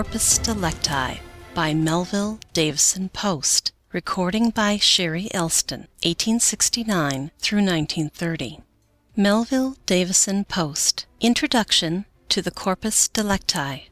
Corpus Delicti by Melville Davisson Post. Recording by Sherry Elston, 1869 through 1930. Melville Davisson Post. Introduction to the Corpus Delicti.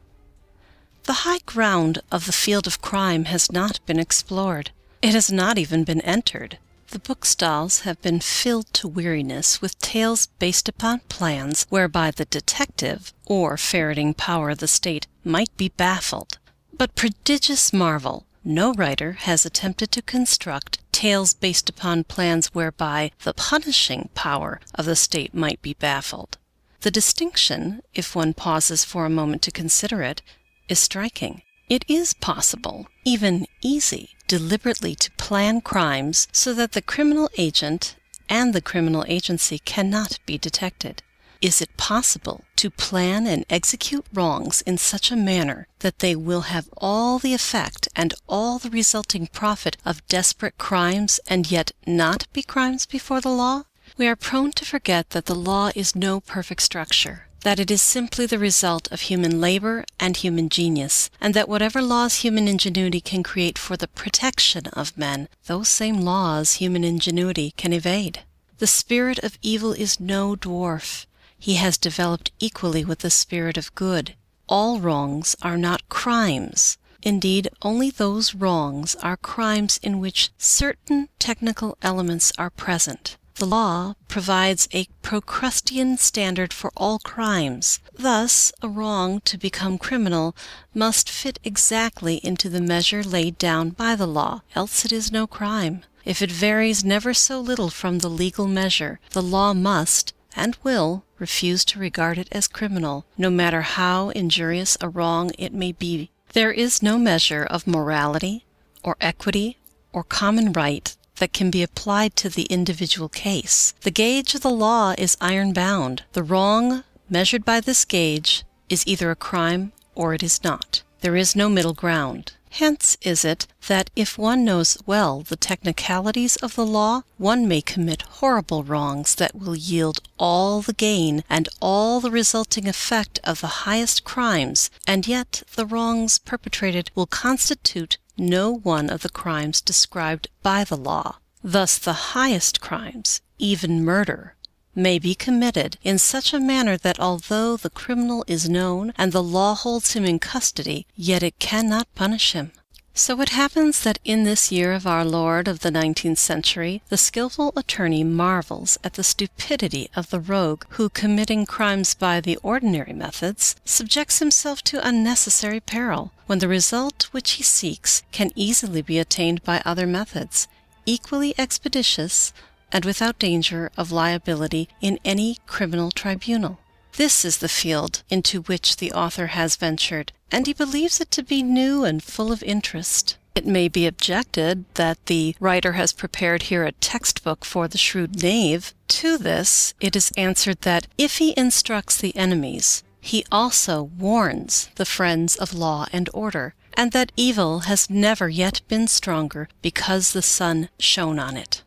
The high ground of the field of crime has not been explored. It has not even been entered. The bookstalls have been filled to weariness with tales based upon plans whereby the detective or ferreting power of the state might be baffled. But prodigious marvel! No writer has attempted to construct tales based upon plans whereby the punishing power of the state might be baffled. The distinction, if one pauses for a moment to consider it, is striking. It is possible, even easy, deliberately to plan crimes so that the criminal agent and the criminal agency cannot be detected. Is it possible to plan and execute wrongs in such a manner that they will have all the effect and all the resulting profit of desperate crimes and yet not be crimes before the law? We are prone to forget that the law is no perfect structure, that it is simply the result of human labor and human genius, and that whatever laws human ingenuity can create for the protection of men, those same laws human ingenuity can evade. The spirit of evil is no dwarf. He has developed equally with the spirit of good. All wrongs are not crimes. Indeed, only those wrongs are crimes in which certain technical elements are present. The law provides a Procrustean standard for all crimes. Thus, a wrong to become criminal must fit exactly into the measure laid down by the law, else it is no crime. If it varies never so little from the legal measure, the law must, and will, refuse to regard it as criminal, no matter how injurious a wrong it may be. There is no measure of morality, or equity, or common right that can be applied to the individual case. The gauge of the law is iron bound. The wrong measured by this gauge is either a crime or it is not. There is no middle ground. Hence is it that if one knows well the technicalities of the law, one may commit horrible wrongs that will yield all the gain and all the resulting effect of the highest crimes, and yet the wrongs perpetrated will constitute no one of the crimes described by the law. Thus the highest crimes, even murder, may be committed in such a manner that although the criminal is known and the law holds him in custody, yet it cannot punish him. So it happens that in this year of our Lord of the nineteenth century, the skillful attorney marvels at the stupidity of the rogue who, committing crimes by the ordinary methods, subjects himself to unnecessary peril, when the result which he seeks can easily be attained by other methods, equally expeditious, and without danger of liability in any criminal tribunal. This is the field into which the author has ventured, and he believes it to be new and full of interest. It may be objected that the writer has prepared here a textbook for the shrewd knave. To this it is answered that if he instructs the enemies, he also warns the friends of law and order, and that evil has never yet been stronger because the sun shone on it.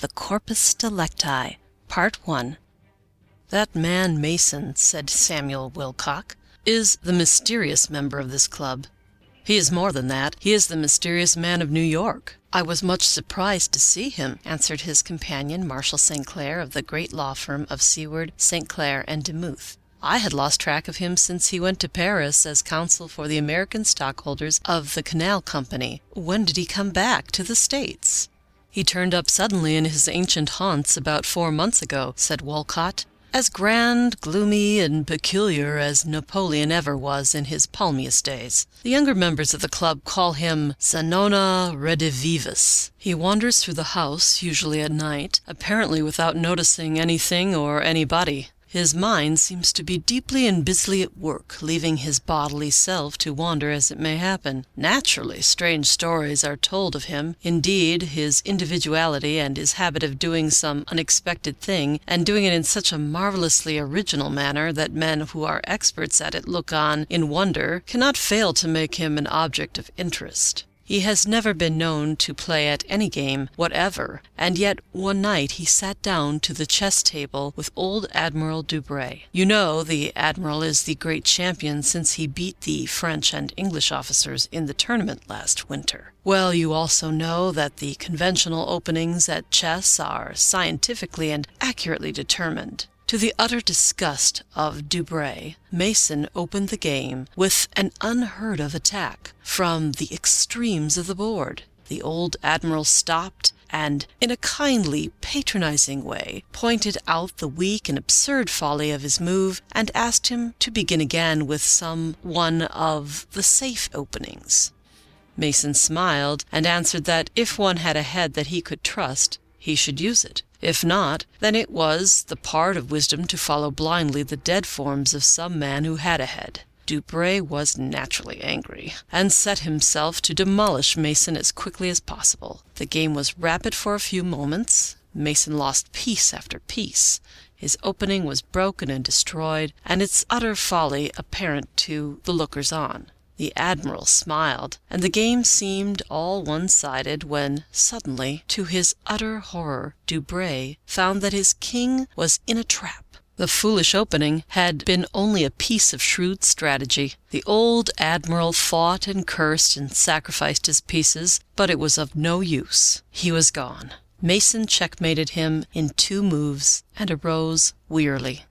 The Corpus Delicti, Part 1 That man Mason, said Samuel Walcott, is the mysterious member of this club. He is more than that. He is the mysterious man of New York. I was much surprised to see him, answered his companion, Marshall St. Clair, of the great law firm of Seward, St. Clair, and Demuth. I had lost track of him since he went to Paris as counsel for the American stockholders of the Canal Company. When did he come back to the States? He turned up suddenly in his ancient haunts about four months ago, said Walcott, as grand, gloomy, and peculiar as Napoleon ever was in his palmiest days. The younger members of the club call him Zanoni redivivus. He wanders through the house, usually at night, apparently without noticing anything or anybody. His mind seems to be deeply and busily at work, leaving his bodily self to wander as it may happen. Naturally, strange stories are told of him. Indeed, his individuality and his habit of doing some unexpected thing, and doing it in such a marvelously original manner that men who are experts at it look on in wonder, cannot fail to make him an object of interest. He has never been known to play at any game whatever, and yet one night he sat down to the chess table with old Admiral Du Brey. You know the Admiral is the great champion since he beat the French and English officers in the tournament last winter. Well, you also know that the conventional openings at chess are scientifically and accurately determined. To the utter disgust of Du Brey, Mason opened the game with an unheard of attack from the extremes of the board. The old Admiral stopped and, in a kindly, patronizing way, pointed out the weak and absurd folly of his move and asked him to begin again with some one of the safe openings. Mason smiled and answered that if one had a head that he could trust, he should use it. If not, then it was the part of wisdom to follow blindly the dead forms of some man who had a head. Du Brey was naturally angry, and set himself to demolish Mason as quickly as possible. The game was rapid for a few moments. Mason lost piece after piece. His opening was broken and destroyed, and its utter folly apparent to the lookers on. The Admiral smiled, and the game seemed all one sided, when suddenly, to his utter horror, Du Brey found that his king was in a trap. The foolish opening had been only a piece of shrewd strategy. The old Admiral fought and cursed and sacrificed his pieces, but it was of no use. He was gone. Mason checkmated him in two moves and arose wearily.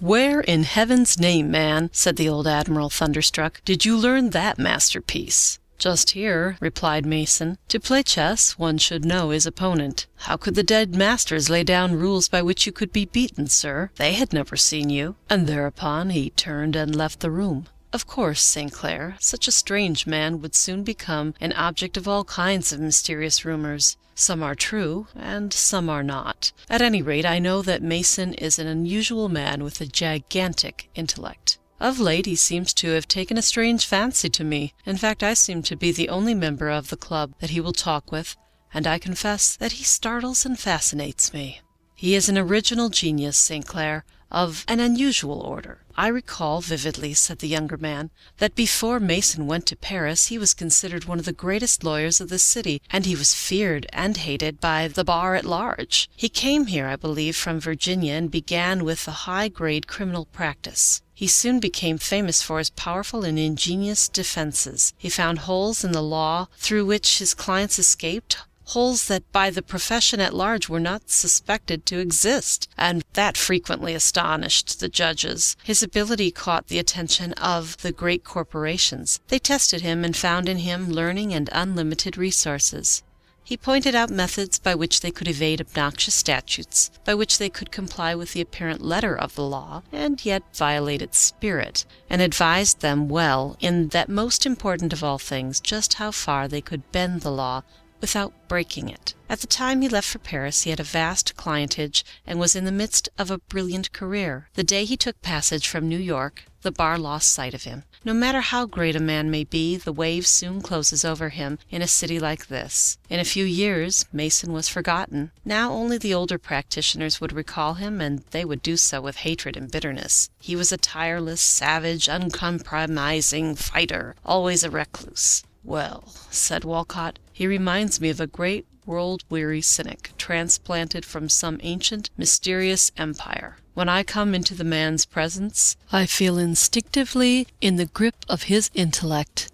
"Where in Heaven's name, man," said the old Admiral, thunderstruck, "did you learn that masterpiece?" "Just here," replied Mason. "To play chess, one should know his opponent. How could the dead masters lay down rules by which you could be beaten, sir? They had never seen you." And thereupon he turned and left the room. Of course, St. Clair, such a strange man would soon become an object of all kinds of mysterious rumors. Some are true and some are not. At any rate, I know that Mason is an unusual man with a gigantic intellect. Of late he seems to have taken a strange fancy to me. In fact, I seem to be the only member of the club that he will talk with, and I confess that he startles and fascinates me. He is an original genius, St. Clair, of an unusual order. I recall vividly," said the younger man, "that before Mason went to Paris he was considered one of the greatest lawyers of the city, and he was feared and hated by the bar at large. He came here, I believe, from Virginia and began with the high grade criminal practice. He soon became famous for his powerful and ingenious defenses. He found holes in the law through which his clients escaped, holes that by the profession at large were not suspected to exist, and that frequently astonished the judges. His ability caught the attention of the great corporations. They tested him and found in him learning and unlimited resources. He pointed out methods by which they could evade obnoxious statutes, by which they could comply with the apparent letter of the law and yet violate its spirit, and advised them well in that most important of all things, just how far they could bend the law without breaking it. At the time he left for Paris he had a vast clientage and was in the midst of a brilliant career. The day he took passage from New York the bar lost sight of him. No matter how great a man may be, the wave soon closes over him in a city like this. In a few years Mason was forgotten. Now only the older practitioners would recall him, and they would do so with hatred and bitterness. He was a tireless, savage, uncompromising fighter, always a recluse. "Well," said Walcott, "he reminds me of a great world weary cynic, transplanted from some ancient, mysterious empire. When I come into the man's presence, I feel instinctively in the grip of his intellect.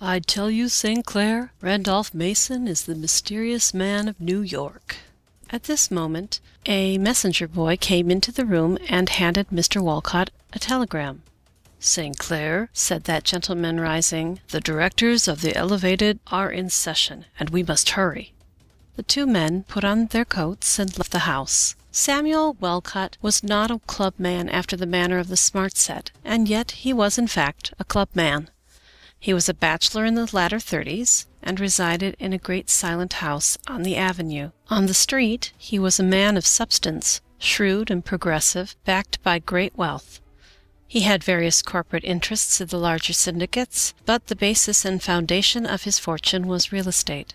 I tell you, St. Clair, Randolph Mason is the mysterious man of New York." At this moment a messenger boy came into the room and handed Mr. Walcott a telegram. "St. Clair," said that gentleman, rising, "the directors of the Elevated are in session, and we must hurry." The two men put on their coats and left the house. Samuel Walcott was not a club man after the manner of the smart set, and yet he was in fact a club man. He was a bachelor in the latter thirties, and resided in a great silent house on the Avenue. On the street he was a man of substance, shrewd and progressive, backed by great wealth. He had various corporate interests in the larger syndicates, but the basis and foundation of his fortune was real estate.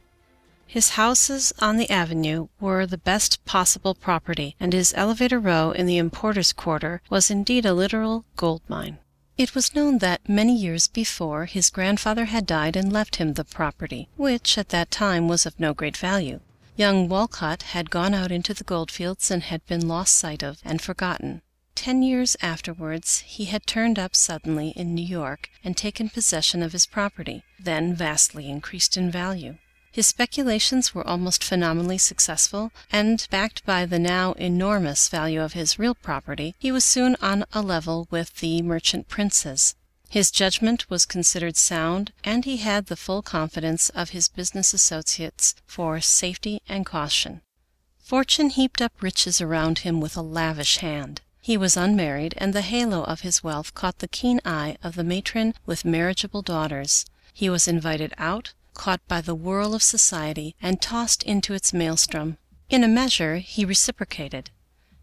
His houses on the Avenue were the best possible property, and his elevator row in the Importers' Quarter was indeed a literal gold mine. It was known that many years before his grandfather had died and left him the property, which at that time was of no great value. Young Walcott had gone out into the gold fields and had been lost sight of and forgotten. Ten years afterwards he had turned up suddenly in New York and taken possession of his property, then vastly increased in value. His speculations were almost phenomenally successful, and backed by the now enormous value of his real property, he was soon on a level with the merchant princes. His judgment was considered sound, and he had the full confidence of his business associates for safety and caution. Fortune heaped up riches around him with a lavish hand. He was unmarried, and the halo of his wealth caught the keen eye of the matron with marriageable daughters. He was invited out, caught by the whirl of society and tossed into its maelstrom. In a measure he reciprocated.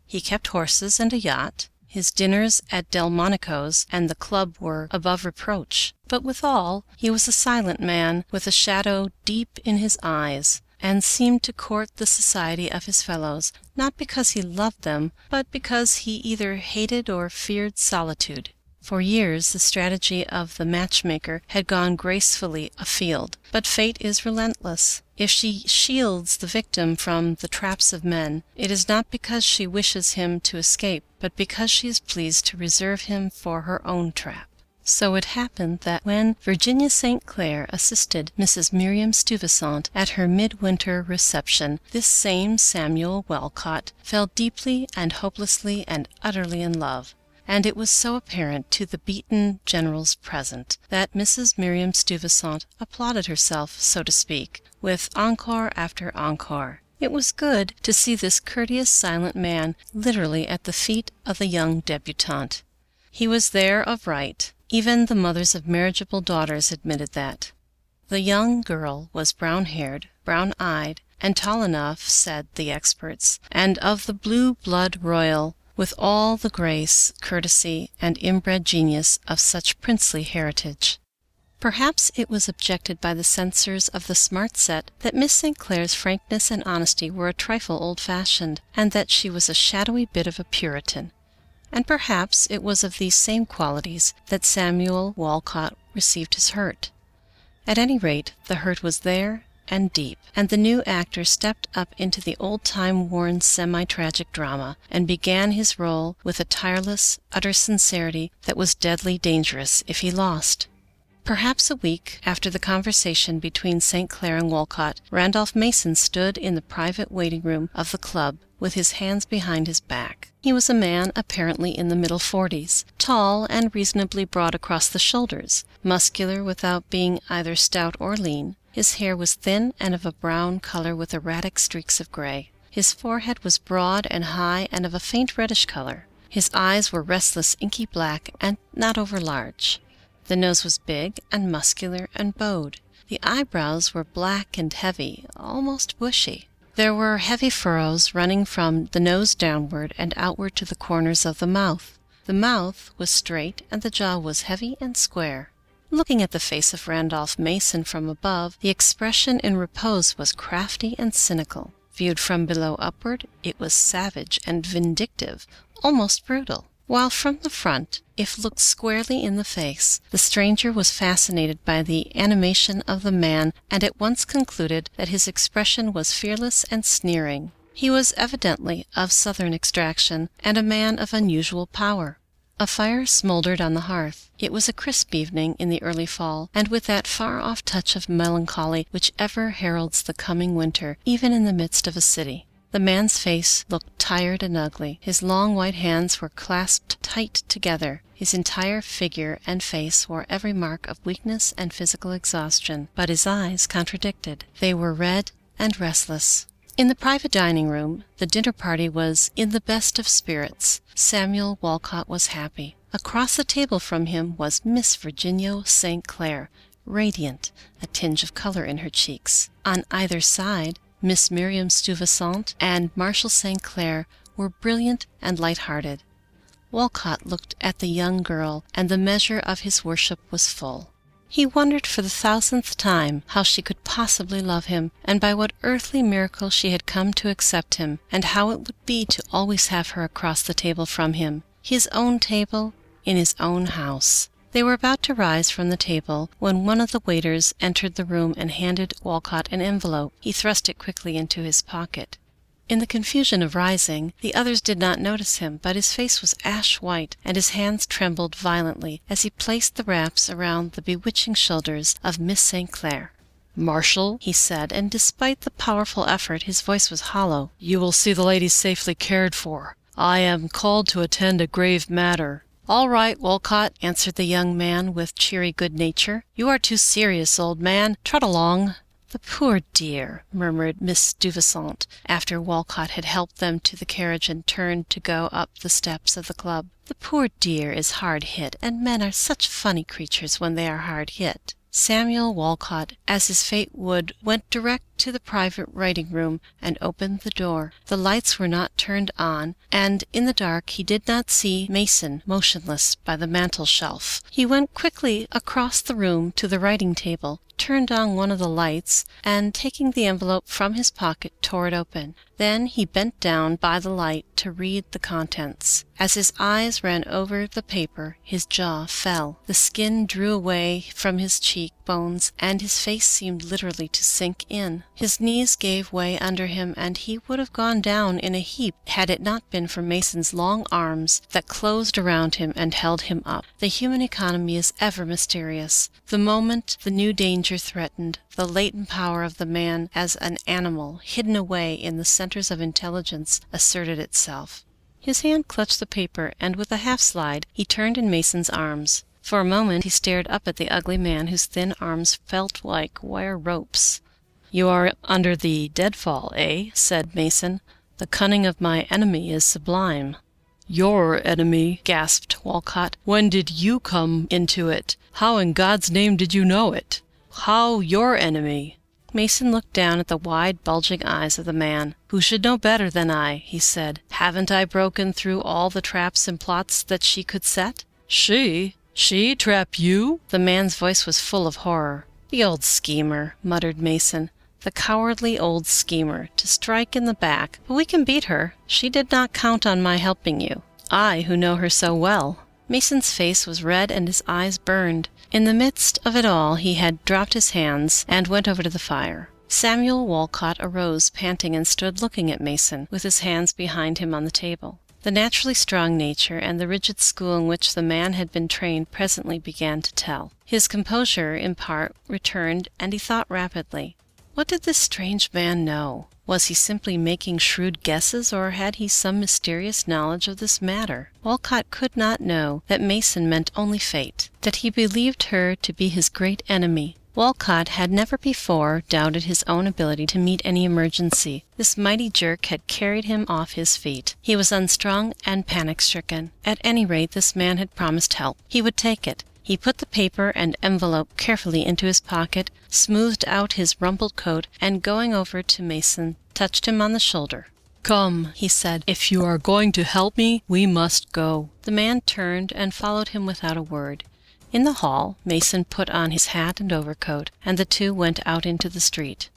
He kept horses and a yacht. His dinners at Delmonico's and the club were above reproach. But withal he was a silent man with a shadow deep in his eyes, and seemed to court the society of his fellows, not because he loved them, but because he either hated or feared solitude. For years the strategy of the matchmaker had gone gracefully afield. But fate is relentless. If she shields the victim from the traps of men, it is not because she wishes him to escape, but because she is pleased to reserve him for her own trap. So it happened that when Virginia St. Clair assisted Mrs. Miriam Steuvisant at her midwinter reception, this same Samuel Walcott fell deeply and hopelessly and utterly in love and it was so apparent to the beaten generals present that Mrs. Miriam Steuvisant applauded herself, so to speak, with encore after encore. It was good to see this courteous, silent man literally at the feet of the young debutante. He was there of right. Even the mothers of marriageable daughters admitted that. The young girl was brown haired, brown eyed, and tall enough, said the experts, and of the blue blood royal with all the grace, courtesy, and inbred genius of such princely heritage. Perhaps it was objected by the censors of the smart set that Miss St. Clair's frankness and honesty were a trifle old fashioned, and that she was a shadowy bit of a Puritan. And perhaps it was of these same qualities that Samuel Walcott received his hurt. At any rate, the hurt was there and deep, and the new actor stepped up into the old time worn semi tragic drama, and began his role with a tireless, utter sincerity that was deadly dangerous if he lost. Perhaps a week after the conversation between St. Clair and Walcott, Randolph Mason stood in the private waiting room of the club with his hands behind his back. He was a man apparently in the middle forties, tall and reasonably broad across the shoulders, muscular without being either stout or lean, his hair was thin and of a brown color with erratic streaks of gray. His forehead was broad and high and of a faint reddish color. His eyes were restless inky black and not over large. The nose was big and muscular and bowed. The eyebrows were black and heavy, almost bushy. There were heavy furrows running from the nose downward and outward to the corners of the mouth. The mouth was straight and the jaw was heavy and square. Looking at the face of Randolph Mason from above, the expression in repose was crafty and cynical. Viewed from below upward, it was savage and vindictive, almost brutal. While from the front, if looked squarely in the face, the stranger was fascinated by the animation of the man and at once concluded that his expression was fearless and sneering. He was evidently of Southern extraction and a man of unusual power. A fire smoldered on the hearth. It was a crisp evening in the early fall, and with that far off touch of melancholy which ever heralds the coming winter, even in the midst of a city. The man's face looked tired and ugly. His long white hands were clasped tight together. His entire figure and face wore every mark of weakness and physical exhaustion. But his eyes contradicted. They were red and restless. In the private dining room the dinner party was in the best of spirits. Samuel Walcott was happy. Across the table from him was Miss Virginia St. Clair, radiant, a tinge of color in her cheeks. On either side Miss Miriam Steuvisant and Marshall St. Clair were brilliant and light hearted. Walcott looked at the young girl, and the measure of his worship was full. He wondered for the thousandth time how she could possibly love him, and by what earthly miracle she had come to accept him, and how it would be to always have her across the table from him. His own table, in his own house. They were about to rise from the table when one of the waiters entered the room and handed Walcott an envelope. He thrust it quickly into his pocket. In the confusion of rising, the others did not notice him, but his face was ash white and his hands trembled violently as he placed the wraps around the bewitching shoulders of Miss St. Clair. " Marshall," he said, and despite the powerful effort his voice was hollow, " you will see the ladies safely cared for. I am called to attend a grave matter." " All right, Walcott," answered the young man, with cheery good nature. " You are too serious, old man. Trot along." " The poor dear," murmured Miss Steuvisant, after Walcott had helped them to the carriage and turned to go up the steps of the club, " the poor dear is hard hit, and men are such funny creatures when they are hard hit." Samuel Walcott, as his fate would, went direct to the private writing room and opened the door. The lights were not turned on, and in the dark he did not see Mason motionless by the mantel shelf. He went quickly across the room to the writing table, turned on one of the lights, and taking the envelope from his pocket tore it open. Then he bent down by the light to read the contents. As his eyes ran over the paper his jaw fell, the skin drew away from his cheek bones, and his face seemed literally to sink in. His knees gave way under him and he would have gone down in a heap had it not been for Mason's long arms that closed around him and held him up. The human economy is ever mysterious. The moment the new danger threatened, the latent power of the man as an animal hidden away in the centers of intelligence asserted itself. His hand clutched the paper and with a half slide he turned in Mason's arms. For a moment he stared up at the ugly man whose thin arms felt like wire ropes. "You are under the deadfall, eh?" said Mason. "The cunning of my enemy is sublime." " Your enemy? " gasped Walcott. " When did you come into it? How in God's name did you know it? How your enemy? " Mason looked down at the wide, bulging eyes of the man. " Who should know better than I? " he said. " Haven't I broken through all the traps and plots that she could set? "" She? She trap you? " The man's voice was full of horror. " The old schemer," muttered Mason. " The cowardly old schemer, to strike in the back. But we can beat her. She did not count on my helping you. I, who know her so well." Mason's face was red and his eyes burned. In the midst of it all he had dropped his hands and went over to the fire. Samuel Walcott arose panting and stood looking at Mason, with his hands behind him on the table. The naturally strong nature and the rigid school in which the man had been trained presently began to tell. His composure in part returned and he thought rapidly. What did this strange man know? Was he simply making shrewd guesses or had he some mysterious knowledge of this matter? Walcott could not know that Mason meant only fate, that he believed her to be his great enemy. Walcott had never before doubted his own ability to meet any emergency. This mighty jerk had carried him off his feet. He was unstrung and panic stricken. At any rate this man had promised help. He would take it. He put the paper and envelope carefully into his pocket, smoothed out his rumpled coat, and going over to Mason, touched him on the shoulder. " Come," he said, " if you are going to help me, we must go." The man turned and followed him without a word. In the hall Mason put on his hat and overcoat, and the two went out into the street.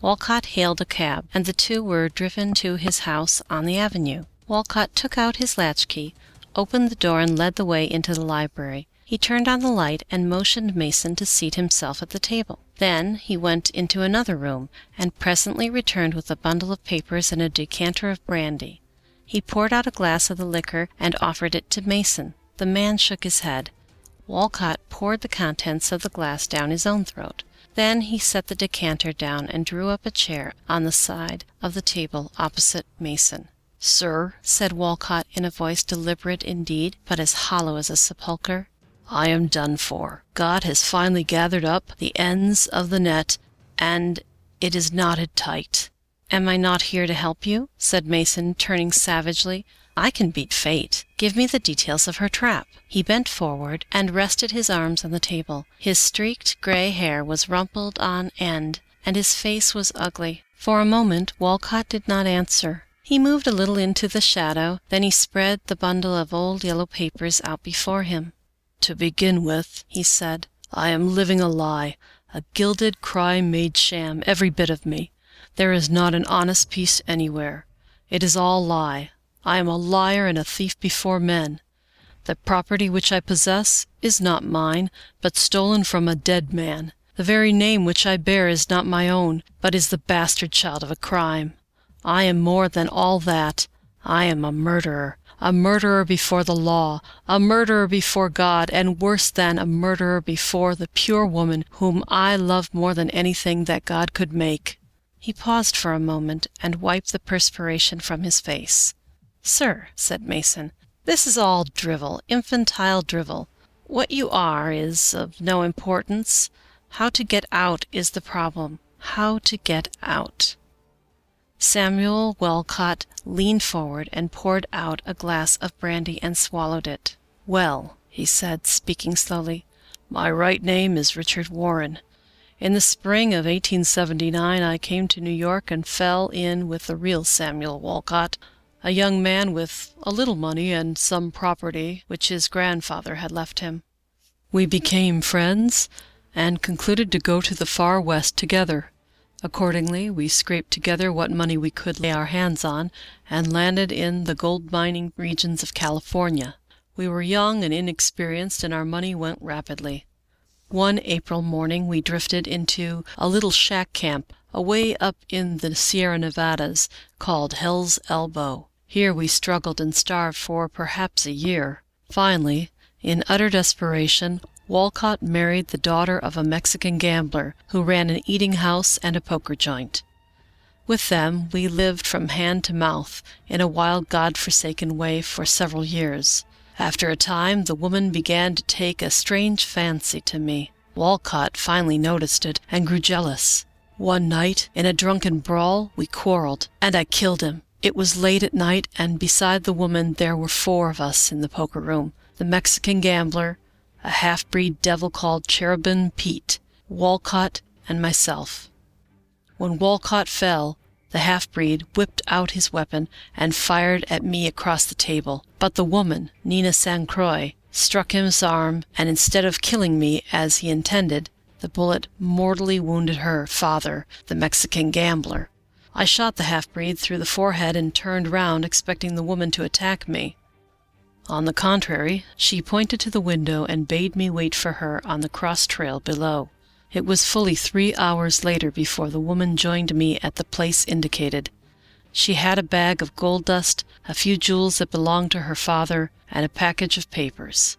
Walcott hailed a cab, and the two were driven to his house on the avenue. Walcott took out his latchkey, opened the door and led the way into the library. He turned on the light and motioned Mason to seat himself at the table. Then he went into another room, and presently returned with a bundle of papers and a decanter of brandy. He poured out a glass of the liquor and offered it to Mason. The man shook his head. Walcott poured the contents of the glass down his own throat. Then he set the decanter down and drew up a chair on the side of the table opposite Mason. " Sir," said Walcott, in a voice deliberate indeed, but as hollow as a sepulcher, I am done for. God has finally gathered up the ends of the net, and it is knotted tight." " Am I not here to help you? " said Mason, turning savagely. " I can beat Fate. Give me the details of her trap." He bent forward and rested his arms on the table. His streaked gray hair was rumpled on end, and his face was ugly. For a moment Walcott did not answer. He moved a little into the shadow, then he spread the bundle of old yellow papers out before him. To begin with," he said, " I am living a lie, a gilded, crime made sham, every bit of me. There is not an honest piece anywhere. It is all lie. I am a liar and a thief before men. The property which I possess is not mine, but stolen from a dead man. The very name which I bear is not my own, but is the bastard child of a crime. I am more than all that. I am a murderer a murderer before the law, a murderer before God, and worse than a murderer before the pure woman whom I love more than anything that God could make." He paused for a moment and wiped the perspiration from his face. " Sir," said Mason, " this is all drivel, infantile drivel. What you are is of no importance. How to get out is the problem how to get out." Samuel Walcott leaned forward and poured out a glass of brandy and swallowed it. " Well," he said, speaking slowly, " my right name is Richard Warren. In the spring of 1879 I came to New York and fell in with the real Samuel Walcott, a young man with a little money and some property which his grandfather had left him. We became friends and concluded to go to the far West together. Accordingly, we scraped together what money we could lay our hands on, and landed in the gold mining regions of California. We were young and inexperienced, and our money went rapidly. One April morning we drifted into a little shack camp away up in the Sierra Nevadas, called Hell's Elbow. Here we struggled and starved for perhaps a year. Finally, in utter desperation, Walcott married the daughter of a Mexican gambler who ran an eating house and a poker joint. With them we lived from hand to mouth in a wild, God forsaken way for several years. After a time the woman began to take a strange fancy to me. Walcott finally noticed it and grew jealous. One night, in a drunken brawl, we quarreled, and I killed him. It was late at night, and beside the woman there were four of us in the poker room the Mexican gambler, a half breed devil called Cherubin Pete, Walcott, and myself. When Walcott fell, the half breed whipped out his weapon and fired at me across the table, but the woman, Nina San Croix, struck his arm, and instead of killing me as he intended, the bullet mortally wounded her father, the Mexican gambler. I shot the half breed through the forehead and turned round expecting the woman to attack me. On the contrary, she pointed to the window and bade me wait for her on the cross trail below. It was fully three hours later before the woman joined me at the place indicated. She had a bag of gold dust, a few jewels that belonged to her father, and a package of papers.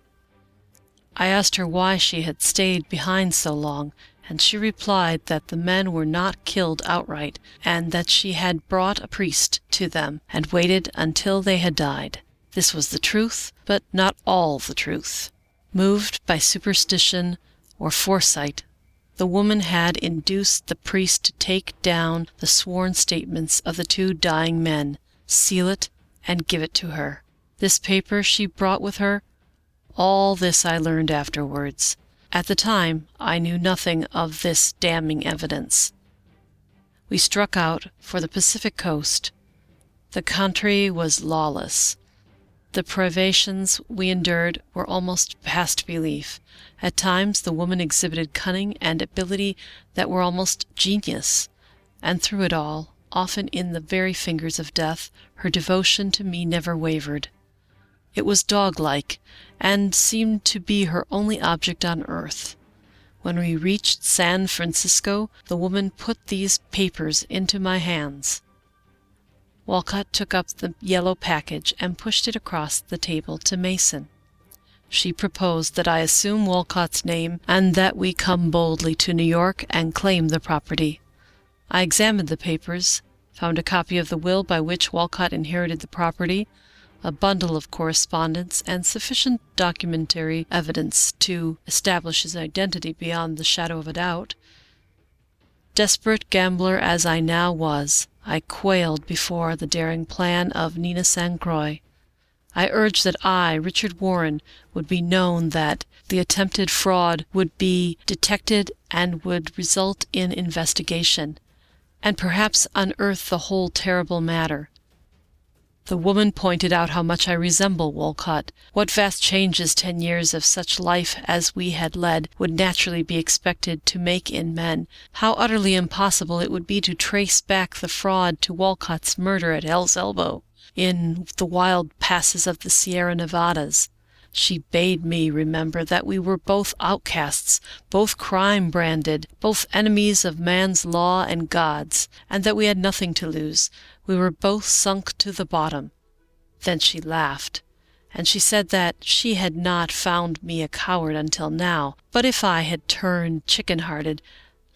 I asked her why she had stayed behind so long, and she replied that the men were not killed outright, and that she had brought a priest to them and waited until they had died. This was the truth, but not all the truth. Moved by superstition or foresight, the woman had induced the priest to take down the sworn statements of the two dying men, seal it, and give it to her. This paper she brought with her. All this I learned afterwards. At the time I knew nothing of this damning evidence. We struck out for the Pacific coast. The country was lawless. The privations we endured were almost past belief. At times the woman exhibited cunning and ability that were almost genius, and through it all, often in the very fingers of death, her devotion to me never wavered. It was dog like, and seemed to be her only object on earth. When we reached San Francisco the woman put these papers into my hands. Walcott took up the yellow package and pushed it across the table to Mason. She proposed that I assume Walcott's name and that we come boldly to New York and claim the property. I examined the papers, found a copy of the will by which Walcott inherited the property, a bundle of correspondence, and sufficient documentary evidence to establish his identity beyond the shadow of a doubt. Desperate gambler as I now was, I quailed before the daring plan of Nina San Croix. I urged that I, Richard Warren, would be known, that the attempted fraud would be detected and would result in investigation, and perhaps unearth the whole terrible matter. The woman pointed out how much I resemble Walcott, what vast changes ten years of such life as we had led would naturally be expected to make in men, how utterly impossible it would be to trace back the fraud to Walcott's murder at Hell's Elbow, in the wild passes of the Sierra Nevadas. She bade me remember that we were both outcasts, both crime branded, both enemies of man's law and God's, and that we had nothing to lose. We were both sunk to the bottom. Then she laughed, and she said that she had not found me a coward until now, but if I had turned chicken hearted,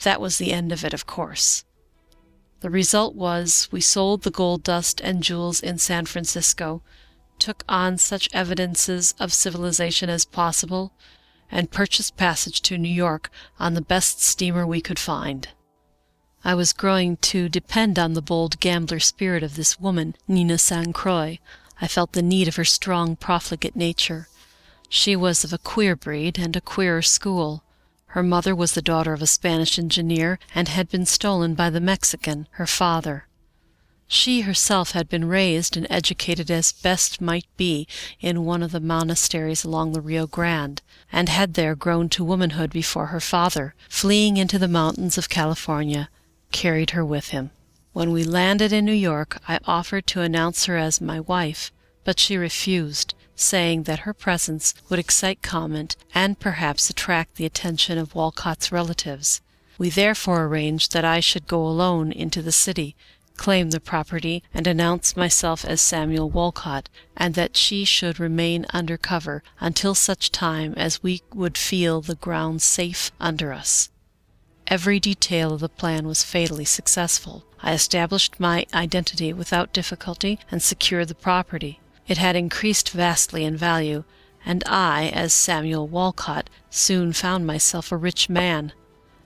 that was the end of it, of course. The result was we sold the gold dust and jewels in San Francisco, took on such evidences of civilization as possible, and purchased passage to New York on the best steamer we could find. I was growing to depend on the bold gambler spirit of this woman, Nina San Croix. I felt the need of her strong, profligate nature. She was of a queer breed and a queerer school. Her mother was the daughter of a Spanish engineer and had been stolen by the Mexican, her father. She herself had been raised and educated as best might be in one of the monasteries along the Rio Grande, and had there grown to womanhood before her father, fleeing into the mountains of California, carried her with him. When we landed in New York I offered to announce her as my wife, but she refused, saying that her presence would excite comment and perhaps attract the attention of Walcott's relatives. We therefore arranged that I should go alone into the city, claim the property, and announce myself as Samuel Walcott, and that she should remain under cover until such time as we would feel the ground safe under us. Every detail of the plan was fatally successful. I established my identity without difficulty and secured the property. It had increased vastly in value, and I, as Samuel Walcott, soon found myself a rich man.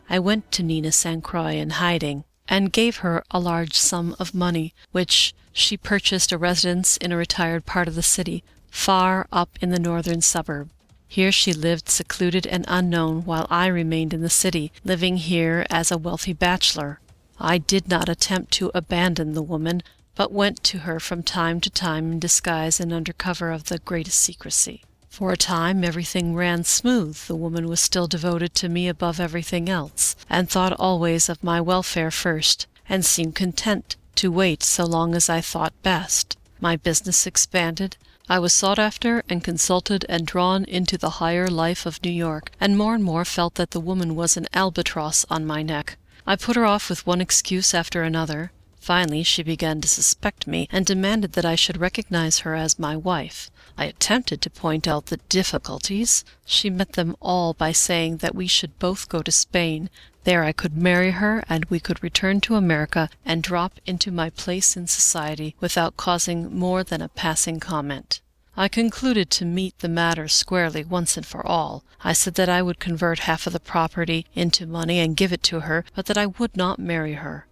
I went to Nina San Croix in hiding, and gave her a large sum of money, which she purchased a residence in a retired part of the city, far up in the northern suburb. Here she lived secluded and unknown while I remained in the city, living here as a wealthy bachelor. I did not attempt to abandon the woman, but went to her from time to time in disguise and under cover of the greatest secrecy. For a time everything ran smooth. The woman was still devoted to me above everything else, and thought always of my welfare first, and seemed content to wait so long as I thought best. My business expanded. I was sought after and consulted and drawn into the higher life of New York, and more and more felt that the woman was an albatross on my neck. I put her off with one excuse after another. Finally she began to suspect me, and demanded that I should recognize her as my wife. I attempted to point out the difficulties. She met them all by saying that we should both go to Spain. There I could marry her, and we could return to America and drop into my place in society without causing more than a passing comment. I concluded to meet the matter squarely once and for all. I said that I would convert half of the property into money and give it to her, but that I would not marry her.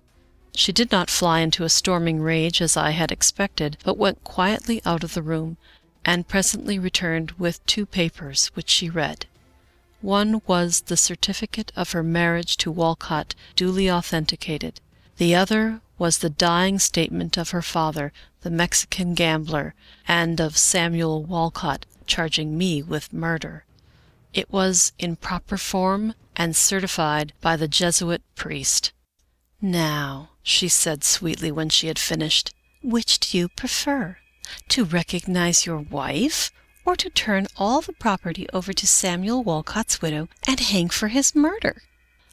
She did not fly into a storming rage as I had expected, but went quietly out of the room, and presently returned with two papers, which she read. One was the certificate of her marriage to Walcott duly authenticated. The other was the dying statement of her father, the Mexican gambler, and of Samuel Walcott charging me with murder. It was in proper form and certified by the Jesuit priest. "Now," she said sweetly when she had finished, "which do you prefer? To recognize your wife, or to turn all the property over to Samuel Walcott's widow and hang for his murder?"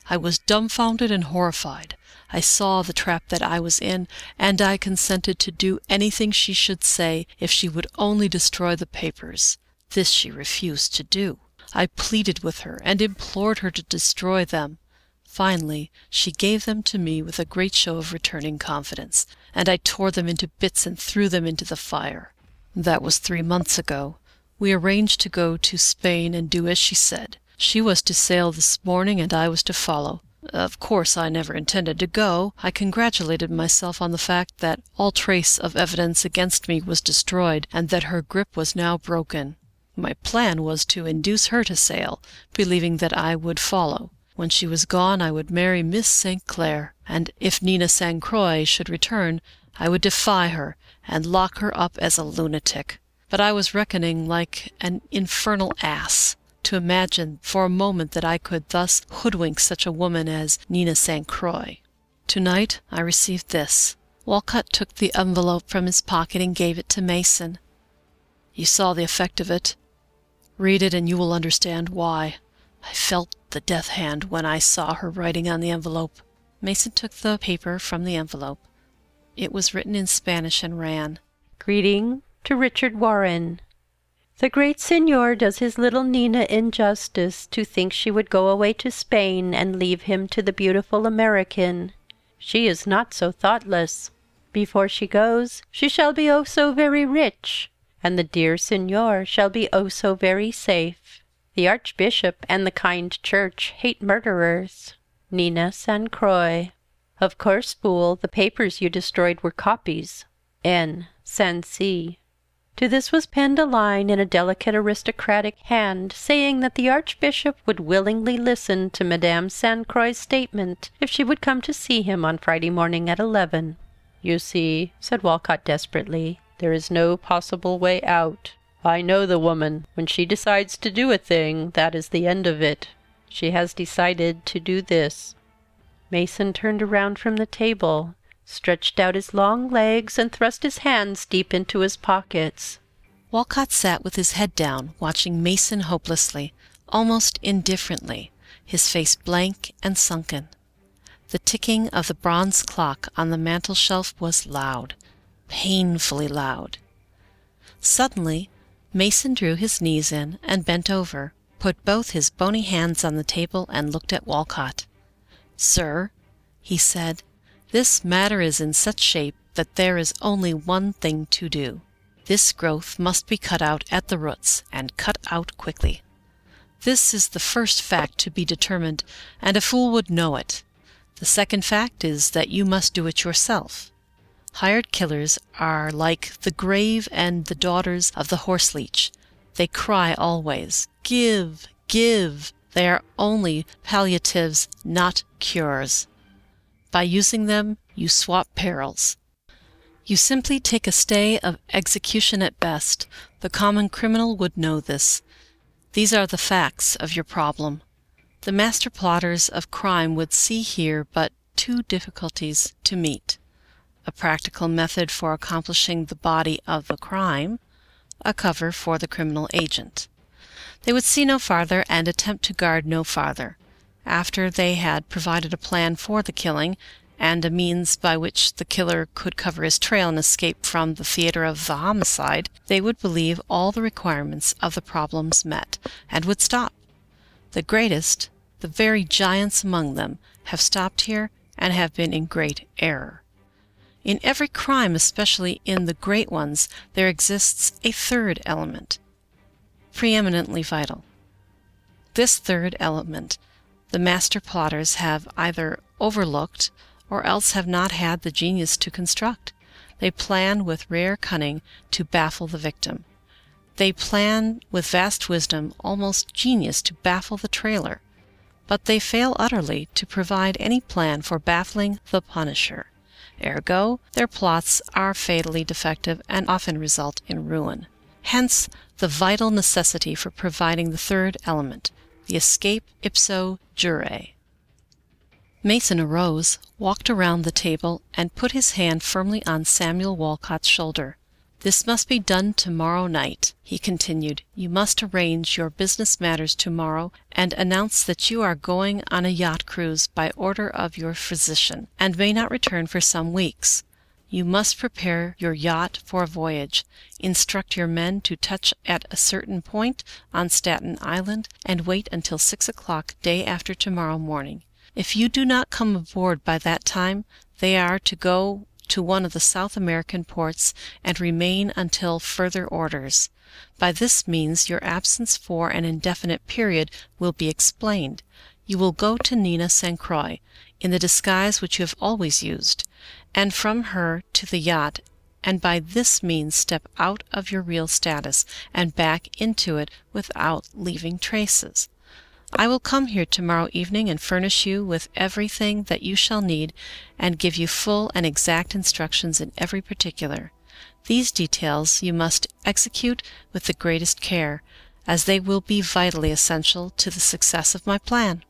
I was dumbfounded and horrified. I saw the trap that I was in, and I consented to do anything she should say if she would only destroy the papers. This she refused to do. I pleaded with her and implored her to destroy them. Finally she gave them to me with a great show of returning confidence, and I tore them into bits and threw them into the fire. That was three months ago. We arranged to go to Spain and do as she said. She was to sail this morning and I was to follow. Of course I never intended to go. I congratulated myself on the fact that all trace of evidence against me was destroyed, and that her grip was now broken. My plan was to induce her to sail, believing that I would follow. When she was gone I would marry Miss St. Clair, and if Nina San Croix should return I would defy her and lock her up as a lunatic. But I was reckoning like an infernal ass to imagine for a moment that I could thus hoodwink such a woman as Nina San Croix. To night I received this. Walcott took the envelope from his pocket and gave it to Mason. You saw the effect of it. Read it and you will understand why. I felt the death hand when I saw her writing on the envelope." Mason took the paper from the envelope. It was written in Spanish and ran: Greeting to Richard Warren. The great Señor does his little Nina injustice to think she would go away to Spain and leave him to the beautiful American. She is not so thoughtless. Before she goes, she shall be oh so very rich, and the dear Señor shall be oh so very safe. The Archbishop and the kind Church hate murderers. Nina San Croix. Of course, fool, the papers you destroyed were copies. N. San C. To this was penned a line in a delicate aristocratic hand, saying that the Archbishop would willingly listen to Madame San Croix's statement if she would come to see him on Friday morning at eleven. "You see," said Walcott, desperately, "there is no possible way out. I know the woman. When she decides to do a thing, that is the end of it. She has decided to do this." Mason turned around from the table, stretched out his long legs, and thrust his hands deep into his pockets. Walcott sat with his head down, watching Mason hopelessly, almost indifferently, his face blank and sunken. The ticking of the bronze clock on the mantel shelf was loud, painfully loud. Suddenly Mason drew his knees in and bent over, put both his bony hands on the table, and looked at Walcott. "Sir," he said, "this matter is in such shape that there is only one thing to do. This growth must be cut out at the roots, and cut out quickly. This is the first fact to be determined, and a fool would know it. The second fact is that you must do it yourself. Hired killers are like the grave and the daughters of the horse leech. They cry always, Give, give!' They are only palliatives, not cures. By using them you swap perils. You simply take a stay of execution at best. The common criminal would know this. These are the facts of your problem. The master plotters of crime would see here but two difficulties to meet: a practical method for accomplishing the body of the crime, a cover for the criminal agent. They would see no farther and attempt to guard no farther. After they had provided a plan for the killing, and a means by which the killer could cover his trail and escape from the theatre of the homicide, they would believe all the requirements of the problems met, and would stop. The greatest, the very giants among them, have stopped here and have been in great error. In every crime, especially in the great ones, there exists a third element preeminently vital. This third element the master plotters have either overlooked or else have not had the genius to construct. They plan with rare cunning to baffle the victim. They plan with vast wisdom, almost genius, to baffle the trailer. But they fail utterly to provide any plan for baffling the punisher. Ergo, their plots are fatally defective and often result in ruin. Hence the vital necessity for providing the third element, the escape ipso jure. Mason arose, walked around the table, and put his hand firmly on Samuel Walcott's shoulder. "This must be done to morrow night," he continued. "You must arrange your business matters to morrow, and announce that you are going on a yacht cruise by order of your physician, and may not return for some weeks. You must prepare your yacht for a voyage, instruct your men to touch at a certain point on Staten Island, and wait until six o'clock day after to morrow morning. If you do not come aboard by that time, they are to go to one of the South American ports and remain until further orders. By this means your absence for an indefinite period will be explained. You will go to Nina San Croix in the disguise which you have always used and from her to the yacht, and by this means step out of your real status and back into it without leaving traces. I will come here to morrow evening and furnish you with everything that you shall need and give you full and exact instructions in every particular. These details you must execute with the greatest care, as they will be vitally essential to the success of my plan."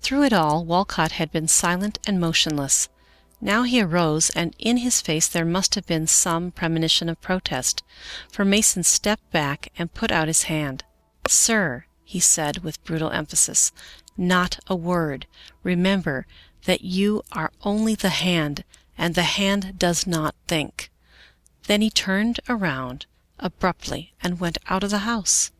Through it all Walcott had been silent and motionless. Now he arose, and in his face there must have been some premonition of protest, for Mason stepped back and put out his hand. Sir, he said with brutal emphasis, not a word. Remember that you are only the hand, and the hand does not think. Then he turned around abruptly and went out of the house.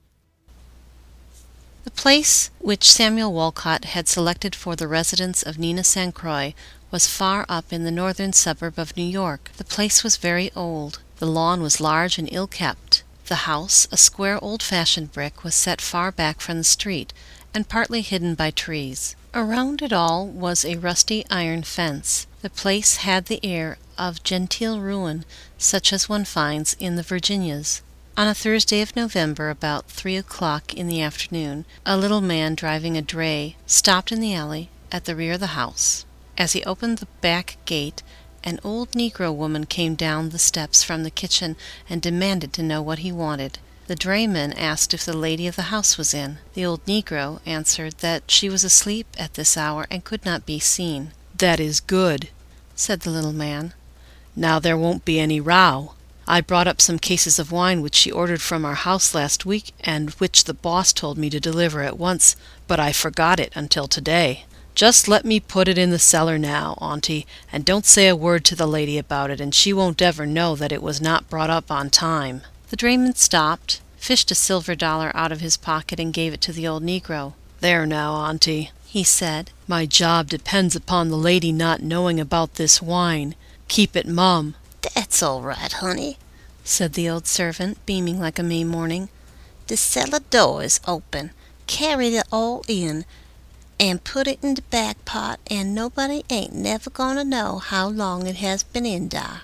The place which Samuel Walcott had selected for the residence of Nina San Croix was far up in the northern suburb of New York. The place was very old. The lawn was large and ill kept. The house, a square old fashioned brick, was set far back from the street, and partly hidden by trees. Around it all was a rusty iron fence. The place had the air of genteel ruin such as one finds in the Virginias. On a Thursday of November, about three o'clock in the afternoon, a little man driving a dray stopped in the alley at the rear of the house. As he opened the back gate, an old negro woman came down the steps from the kitchen and demanded to know what he wanted. The drayman asked if the lady of the house was in. The old negro answered that she was asleep at this hour and could not be seen. "That is good," said the little man. "Now there won't be any row. I brought up some cases of wine which she ordered from our house last week and which the boss told me to deliver at once, but I forgot it until to day. Just let me put it in the cellar now, auntie, and don't say a word to the lady about it, and she won't ever know that it was not brought up on time." The drayman stopped, fished a silver dollar out of his pocket and gave it to the old negro. "There now, auntie," he said, "my job depends upon the lady not knowing about this wine. Keep it mum." "That's all right, honey," said the old servant, beaming like a May morning. "The cellar door is open. Carry it all in, an' put it in the back part, an' nobody ain't never goin' to know how long it has been in dar."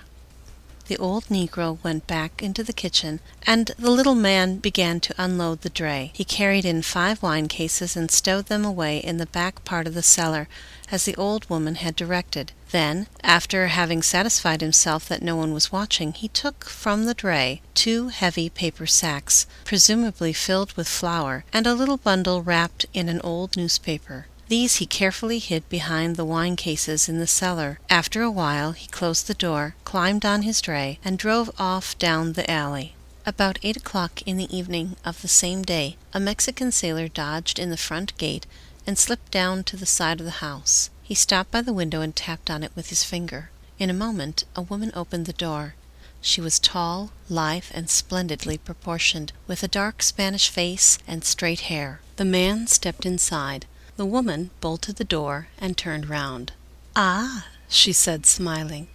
The old negro went back into the kitchen, and the little man began to unload the dray. He carried in five wine cases and stowed them away in the back part of the cellar, as the old woman had directed. Then, after having satisfied himself that no one was watching, he took from the dray two heavy paper sacks, presumably filled with flour, and a little bundle wrapped in an old newspaper. These he carefully hid behind the wine cases in the cellar. After a while he closed the door, climbed on his dray, and drove off down the alley. About eight o'clock in the evening of the same day a Mexican sailor dodged in the front gate and slipped down to the side of the house. He stopped by the window and tapped on it with his finger. In a moment a woman opened the door. She was tall, lithe, and splendidly proportioned, with a dark Spanish face and straight hair. The man stepped inside. The woman bolted the door and turned round. "Ah," she said, smiling,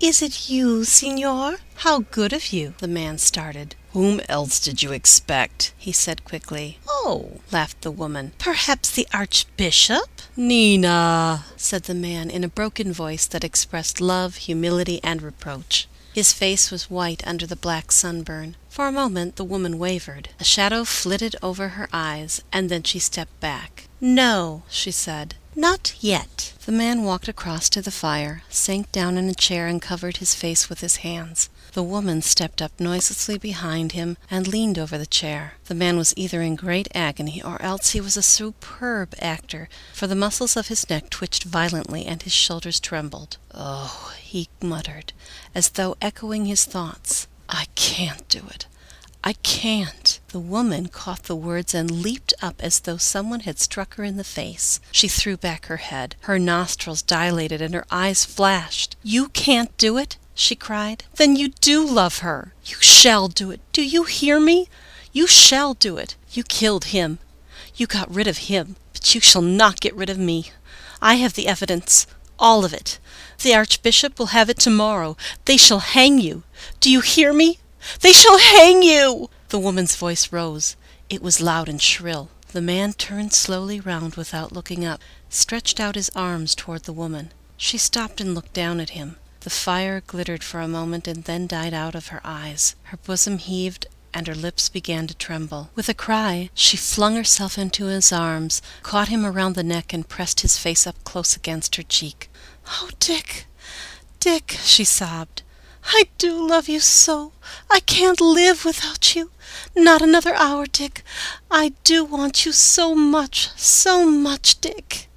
"is it you, Signor? How good of you!" The man started. "Whom else did you expect?" he said quickly. "Oh," laughed the woman, "perhaps the Archbishop?" "Nina!" said the man in a broken voice that expressed love, humility, and reproach. His face was white under the black sunburn. For a moment the woman wavered. A shadow flitted over her eyes, and then she stepped back. "No," she said. "Not yet." The man walked across to the fire, sank down in a chair and covered his face with his hands. The woman stepped up noiselessly behind him and leaned over the chair. The man was either in great agony or else he was a superb actor, for the muscles of his neck twitched violently and his shoulders trembled. "Oh," he muttered, as though echoing his thoughts, "I can't do it. I can't." The woman caught the words and leaped up as though someone had struck her in the face. She threw back her head. Her nostrils dilated and her eyes flashed. "You can't do it?" She cried. "Then you do love her. You shall do it. Do you hear me? You shall do it. You killed him. You got rid of him, but you shall not get rid of me. I have the evidence all of it. The Archbishop will have it to morrow. They shall hang you. Do you hear me? They shall hang you!" The woman's voice rose. It was loud and shrill. The man turned slowly round without looking up, stretched out his arms toward the woman. She stopped and looked down at him. The fire glittered for a moment and then died out of her eyes. Her bosom heaved and her lips began to tremble. With a cry, she flung herself into his arms, caught him around the neck, and pressed his face up close against her cheek. "Oh, Dick, Dick!" she sobbed. I do love you so. I can't live without you. Not another hour, Dick. I do want you so much, so much, Dick."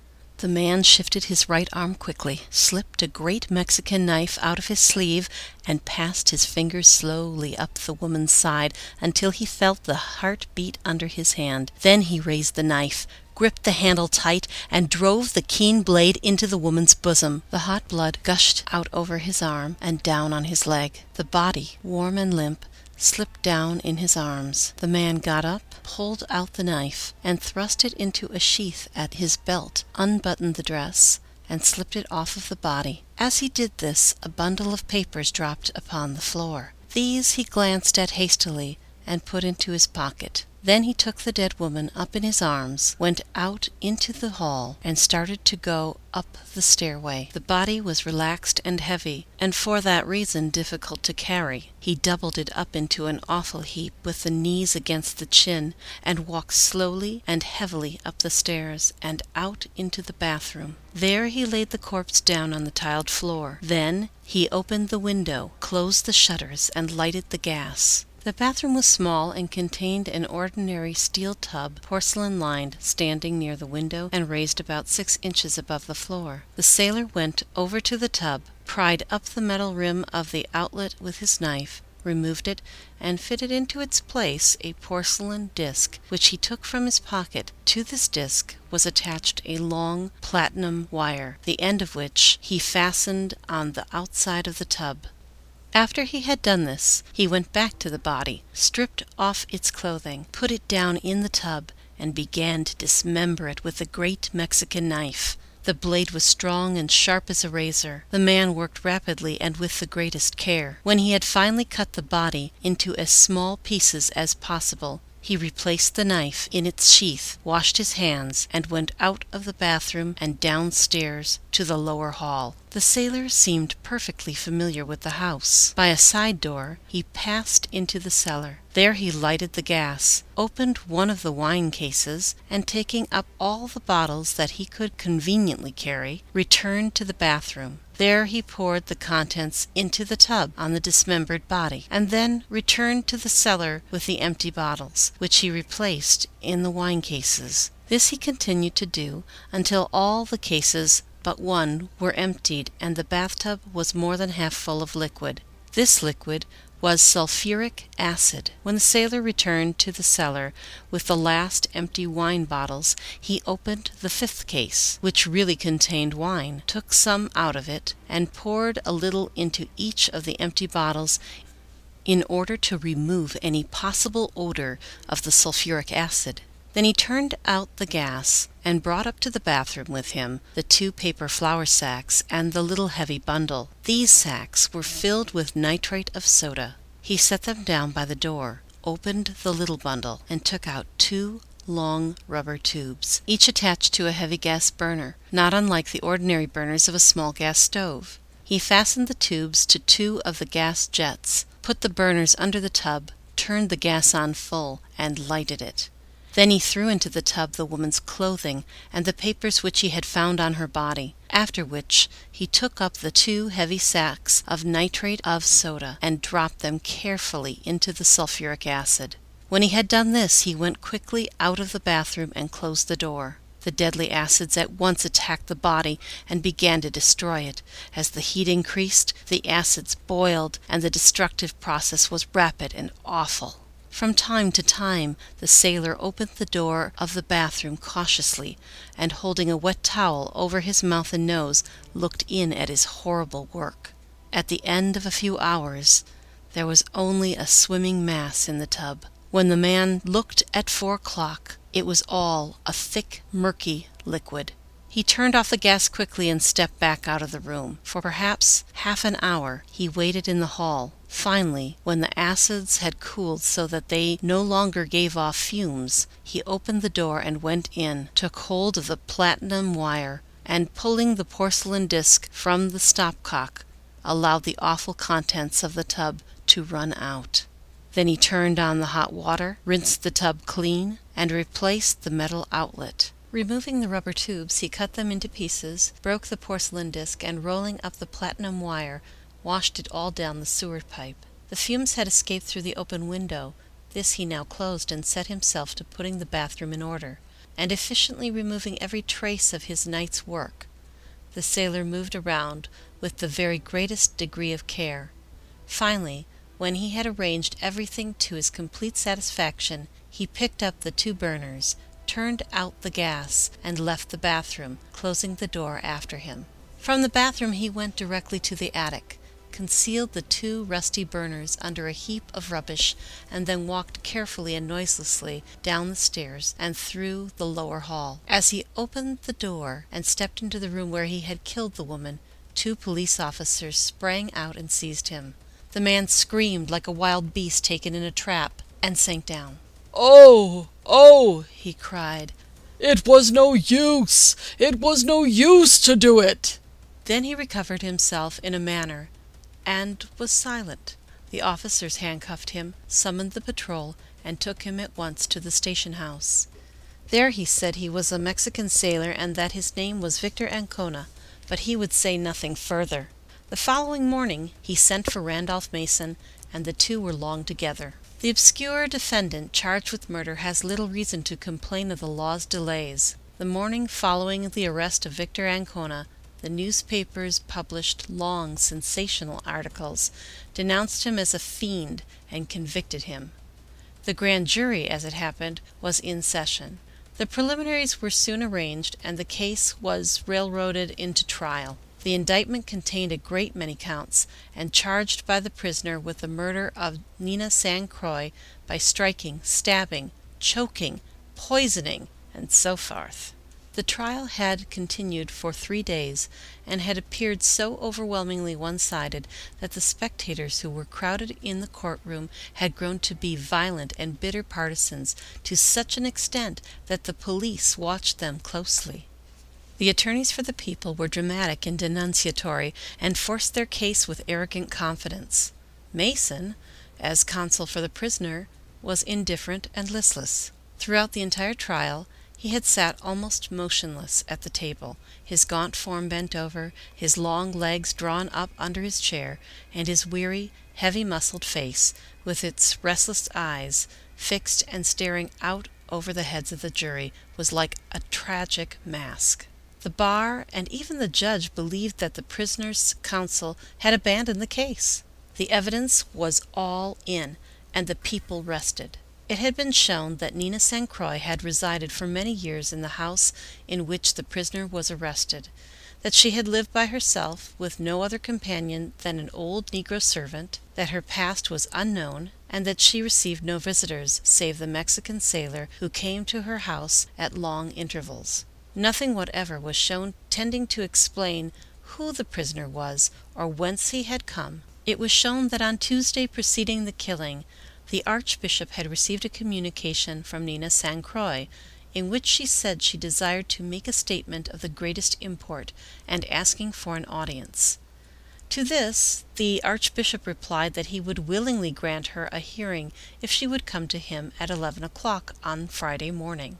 The man shifted his right arm quickly, slipped a great Mexican knife out of his sleeve, and passed his fingers slowly up the woman's side until he felt the heart beat under his hand. Then he raised the knife, gripped the handle tight, and drove the keen blade into the woman's bosom. The hot blood gushed out over his arm and down on his leg. The body, warm and limp, slipped down in his arms. The man got up, pulled out the knife, and thrust it into a sheath at his belt, unbuttoned the dress, and slipped it off of the body. As he did this, a bundle of papers dropped upon the floor. These he glanced at hastily and put into his pocket. Then he took the dead woman up in his arms, went out into the hall, and started to go up the stairway. The body was relaxed and heavy, and for that reason difficult to carry. He doubled it up into an awful heap, with the knees against the chin, and walked slowly and heavily up the stairs and out into the bathroom. There he laid the corpse down on the tiled floor. Then he opened the window, closed the shutters, and lighted the gas. The bathroom was small and contained an ordinary steel tub, porcelain lined, standing near the window and raised about six inches above the floor. The sailor went over to the tub, pried up the metal rim of the outlet with his knife, removed it, and fitted into its place a porcelain disc, which he took from his pocket. To this disc was attached a long platinum wire, the end of which he fastened on the outside of the tub. After he had done this, he went back to the body, stripped off its clothing, put it down in the tub, and began to dismember it with the great Mexican knife. The blade was strong and sharp as a razor. The man worked rapidly and with the greatest care. When he had finally cut the body into as small pieces as possible, he replaced the knife in its sheath, washed his hands, and went out of the bathroom and downstairs to the lower hall. The sailor seemed perfectly familiar with the house. By a side door he passed into the cellar. There he lighted the gas, opened one of the wine cases, and taking up all the bottles that he could conveniently carry, returned to the bathroom. There he poured the contents into the tub on the dismembered body, and then returned to the cellar with the empty bottles, which he replaced in the wine cases. This he continued to do until all the cases but one were emptied and the bathtub was more than half full of liquid. This liquid was sulphuric acid. When the sailor returned to the cellar with the last empty wine bottles, he opened the fifth case, which really contained wine, took some out of it, and poured a little into each of the empty bottles in order to remove any possible odor of the sulphuric acid. Then he turned out the gas and brought up to the bathroom with him the two paper flour sacks and the little heavy bundle. These sacks were filled with nitrate of soda. He set them down by the door, opened the little bundle, and took out two long rubber tubes, each attached to a heavy gas burner, not unlike the ordinary burners of a small gas stove. He fastened the tubes to two of the gas jets, put the burners under the tub, turned the gas on full, and lighted it. Then he threw into the tub the woman's clothing and the papers which he had found on her body, after which he took up the two heavy sacks of nitrate of soda and dropped them carefully into the sulphuric acid. When he had done this he went quickly out of the bathroom and closed the door. The deadly acids at once attacked the body and began to destroy it. As the heat increased, the acids boiled and the destructive process was rapid and awful. From time to time the sailor opened the door of the bathroom cautiously, and holding a wet towel over his mouth and nose, looked in at his horrible work. At the end of a few hours there was only a swimming mass in the tub. When the man looked at four o'clock it was all a thick, murky liquid. He turned off the gas quickly and stepped back out of the room. For perhaps half an hour he waited in the hall. Finally, when the acids had cooled so that they no longer gave off fumes, he opened the door and went in, took hold of the platinum wire, and pulling the porcelain disc from the stopcock, allowed the awful contents of the tub to run out. Then he turned on the hot water, rinsed the tub clean, and replaced the metal outlet. Removing the rubber tubes, he cut them into pieces, broke the porcelain disc, and rolling up the platinum wire, washed it all down the sewer pipe. The fumes had escaped through the open window. This he now closed and set himself to putting the bathroom in order. and efficiently removing every trace of his night's work. The sailor moved around with the very greatest degree of care. Finally, when he had arranged everything to his complete satisfaction, he picked up the two burners, turned out the gas, and left the bathroom, closing the door after him. From the bathroom he went directly to the attic, concealed the two rusty burners under a heap of rubbish, and then walked carefully and noiselessly down the stairs and through the lower hall. As he opened the door and stepped into the room where he had killed the woman, two police officers sprang out and seized him. The man screamed like a wild beast taken in a trap, and sank down. Oh, oh, he cried. It was no use. It was no use to do it. Then he recovered himself in a manner, and was silent. The officers handcuffed him, summoned the patrol, and took him at once to the station house. There he said he was a Mexican sailor and that his name was Victor Ancona, but he would say nothing further. The following morning he sent for Randolph Mason, and the two were long together. The obscure defendant charged with murder has little reason to complain of the law's delays. The morning following the arrest of Victor Ancona, the newspapers published long, sensational articles, denounced him as a fiend, and convicted him. The grand jury, as it happened, was in session. The preliminaries were soon arranged, and the case was railroaded into trial. The indictment contained a great many counts, and charged by the prisoner with the murder of Nina San Croix by striking, stabbing, choking, poisoning, and so forth. The trial had continued for three days, and had appeared so overwhelmingly one sided that the spectators who were crowded in the court room had grown to be violent and bitter partisans to such an extent that the police watched them closely. The attorneys for the people were dramatic and denunciatory, and forced their case with arrogant confidence. Mason, as counsel for the prisoner, was indifferent and listless. Throughout the entire trial he had sat almost motionless at the table, his gaunt form bent over, his long legs drawn up under his chair, and his weary, heavy muscled face, with its restless eyes fixed and staring out over the heads of the jury, was like a tragic mask. The bar and even the judge believed that the prisoner's counsel had abandoned the case. The evidence was all in, and the people rested. It had been shown that Nina San Croix had resided for many years in the house in which the prisoner was arrested, that she had lived by herself with no other companion than an old negro servant, that her past was unknown, and that she received no visitors save the Mexican sailor who came to her house at long intervals. Nothing whatever was shown tending to explain who the prisoner was or whence he had come. It was shown that on Tuesday preceding the killing the Archbishop had received a communication from Nina San Croix, in which she said she desired to make a statement of the greatest import, and asking for an audience. To this the Archbishop replied that he would willingly grant her a hearing if she would come to him at eleven o'clock on Friday morning.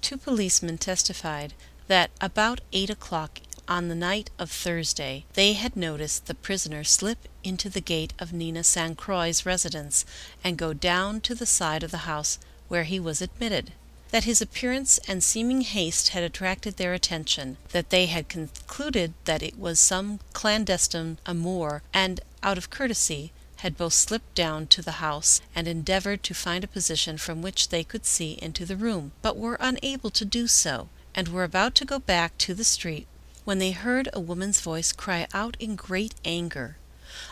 Two policemen testified that about eight o'clock on the night of Thursday they had noticed the prisoner slip into the gate of Nina San Croix's residence and go down to the side of the house where he was admitted. That his appearance and seeming haste had attracted their attention, that they had concluded that it was some clandestine amour, and, out of courtesy, had both slipped down to the house and endeavored to find a position from which they could see into the room, but were unable to do so, and were about to go back to the street when they heard a woman's voice cry out in great anger.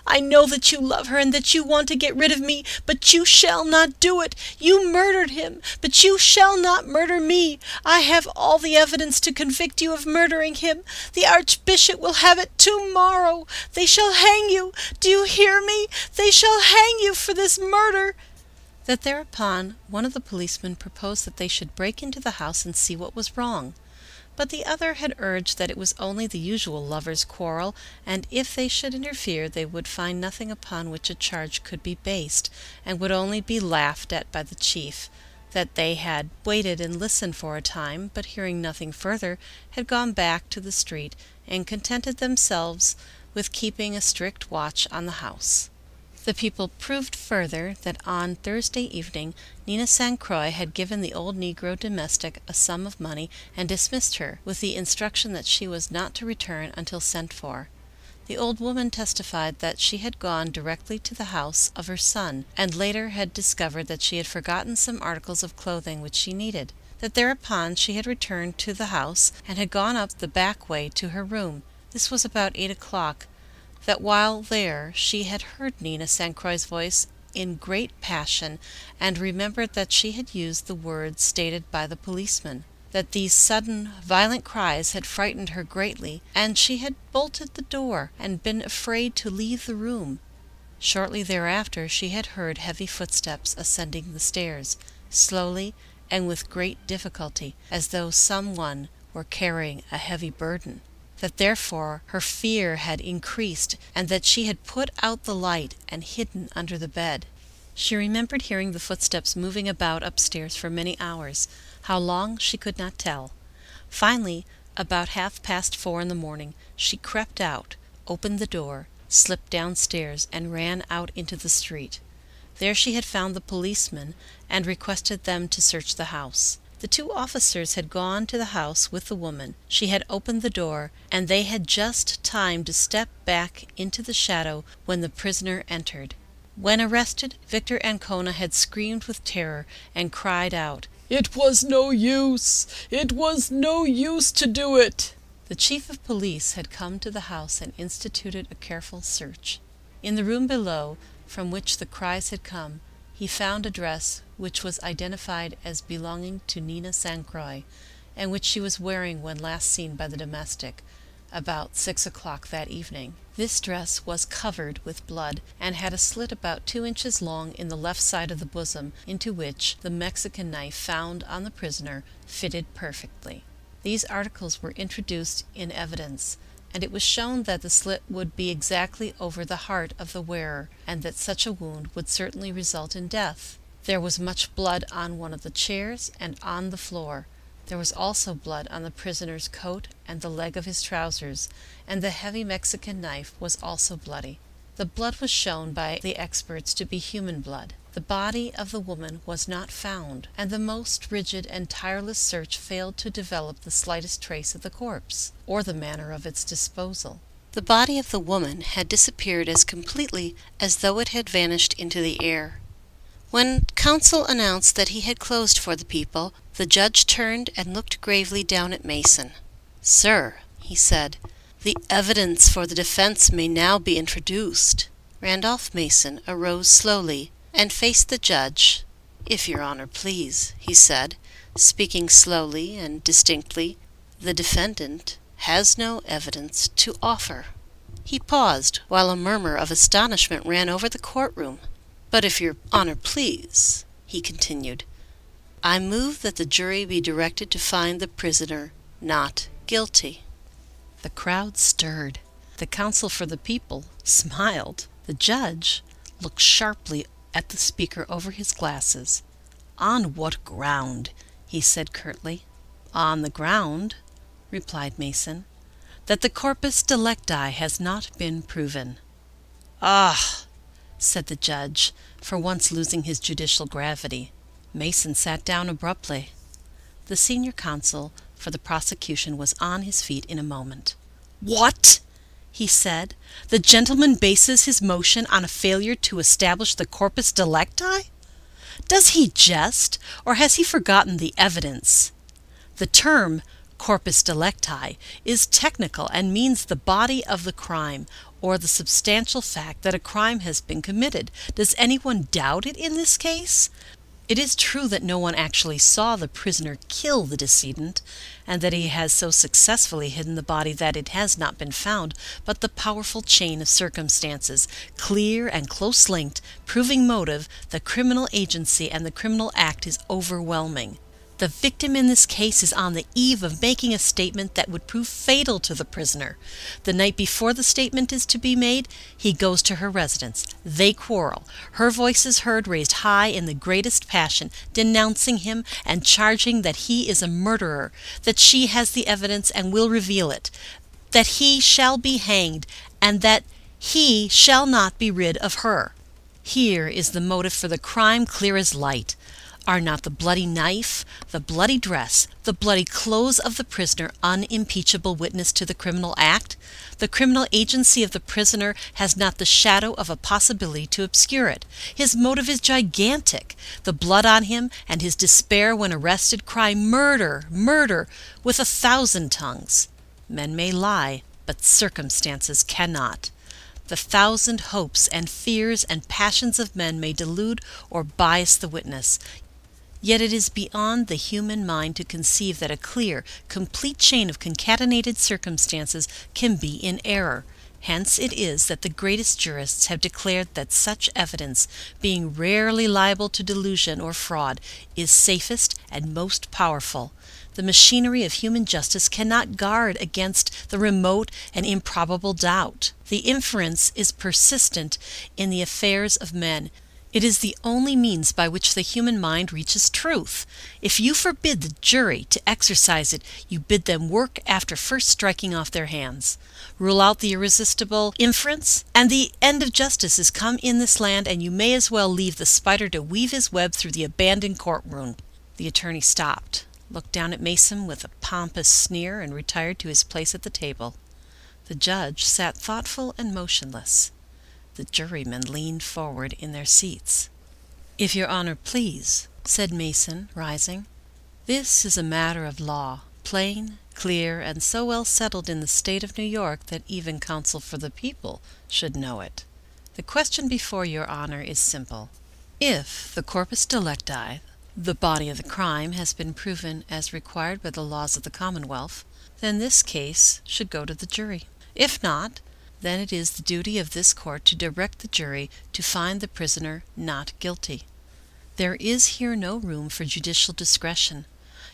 I know that you love her and that you want to get rid of me, but you shall not do it. You murdered him, but you shall not murder me. I have all the evidence to convict you of murdering him. The Archbishop will have it to-morrow. They shall hang you. Do you hear me? They shall hang you for this murder. That thereupon one of the policemen proposed that they should break into the house and see what was wrong but the other had urged that it was only the usual lovers' quarrel, and if they should interfere they would find nothing upon which a charge could be based, and would only be laughed at by the chief; that they had waited and listened for a time, but hearing nothing further, had gone back to the street and contented themselves with keeping a strict watch on the house. The people proved further that on Thursday evening Nina San Croix had given the old negro domestic a sum of money and dismissed her, with the instruction that she was not to return until sent for. The old woman testified that she had gone directly to the house of her son, and later had discovered that she had forgotten some articles of clothing which she needed; that thereupon she had returned to the house and had gone up the back way to her room. This was about eight o'clock; that while there she had heard Nina San Croix's voice in great passion, and remembered that she had used the words stated by the policeman that these sudden, violent cries had frightened her greatly, and she had bolted the door and been afraid to leave the room. Shortly thereafter she had heard heavy footsteps ascending the stairs, slowly and with great difficulty, as though some one were carrying a heavy burden; that therefore her fear had increased, and that she had put out the light and hidden under the bed. She remembered hearing the footsteps moving about upstairs for many hours. How long she could not tell. Finally, about half past four in the morning, she crept out, opened the door, slipped downstairs, and ran out into the street. There she had found the policemen and requested them to search the house. The two officers had gone to the house with the woman. She had opened the door, and they had just time to step back into the shadow when the prisoner entered. When arrested, Victor Ancona had screamed with terror and cried out, It was no use! It was no use to do it! The chief of police had come to the house and instituted a careful search. In the room below, from which the cries had come, he found a dress which was identified as belonging to Nina San Croix, and which she was wearing when last seen by the domestic, about six o'clock that evening. This dress was covered with blood and had a slit about two inches long in the left side of the bosom, into which the Mexican knife found on the prisoner fitted perfectly. These articles were introduced in evidence, and it was shown that the slit would be exactly over the heart of the wearer, and that such a wound would certainly result in death. There was much blood on one of the chairs and on the floor. There was also blood on the prisoner's coat and the leg of his trousers, and the heavy Mexican knife was also bloody. The blood was shown by the experts to be human blood. The body of the woman was not found, and the most rigid and tireless search failed to develop the slightest trace of the corpse, or the manner of its disposal. The body of the woman had disappeared as completely as though it had vanished into the air. When counsel announced that he had closed for the people, the judge turned and looked gravely down at Mason. "Sir," he said, "the evidence for the defense may now be introduced." Randolph Mason arose slowly and face the judge. "If your Honor please," he said, speaking slowly and distinctly, "the defendant has no evidence to offer." He paused, while a murmur of astonishment ran over the court room. "But if your Honor please," he continued, "I move that the jury be directed to find the prisoner not guilty." The crowd stirred. The counsel for the people smiled. The judge looked sharply at the speaker over his glasses. "On what ground?" he said curtly. "On the ground," replied Mason, "that the corpus delicti has not been proven." "Ah!" said the judge, for once losing his judicial gravity. Mason sat down abruptly. The senior counsel for the prosecution was on his feet in a moment. "What!" He said, "the gentleman bases his motion on a failure to establish the corpus delicti? Does he jest, or has he forgotten the evidence? The term corpus delicti is technical and means the body of the crime, or the substantial fact that a crime has been committed. Does anyone doubt it in this case? It is true that no one actually saw the prisoner kill the decedent, and that he has so successfully hidden the body that it has not been found, but the powerful chain of circumstances, clear and close linked, proving motive, the criminal agency, and the criminal act is overwhelming. The victim in this case is on the eve of making a statement that would prove fatal to the prisoner. The night before the statement is to be made, he goes to her residence. They quarrel. Her voice is heard raised high in the greatest passion, denouncing him and charging that he is a murderer, that she has the evidence and will reveal it, that he shall be hanged, and that he shall not be rid of her. Here is the motive for the crime clear as light. Are not the bloody knife, the bloody dress, the bloody clothes of the prisoner unimpeachable witness to the criminal act? The criminal agency of the prisoner has not the shadow of a possibility to obscure it. His motive is gigantic. The blood on him and his despair when arrested cry murder, murder, with a thousand tongues. Men may lie, but circumstances cannot. The thousand hopes and fears and passions of men may delude or bias the witness, Yet it is beyond the human mind to conceive that a clear, complete chain of concatenated circumstances can be in error. Hence it is that the greatest jurists have declared that such evidence, being rarely liable to delusion or fraud, is safest and most powerful. The machinery of human justice cannot guard against the remote and improbable doubt. The inference is persistent in the affairs of men. It is the only means by which the human mind reaches truth. If you forbid the jury to exercise it, you bid them work after first striking off their hands. Rule out the irresistible inference, and the end of justice is come in this land, and you may as well leave the spider to weave his web through the abandoned courtroom. The attorney stopped, looked down at Mason with a pompous sneer, and retired to his place at the table. The judge sat thoughtful and motionless. The jurymen leaned forward in their seats. "If your Honor please," said Mason, rising, "this is a matter of law, plain, clear, and so well settled in the State of New York that even counsel for the people should know it. The question before your Honor is simple. If the corpus delicti, the body of the crime, has been proven as required by the laws of the Commonwealth, then this case should go to the jury. If not, then it is the duty of this court to direct the jury to find the prisoner not guilty. There is here no room for judicial discretion.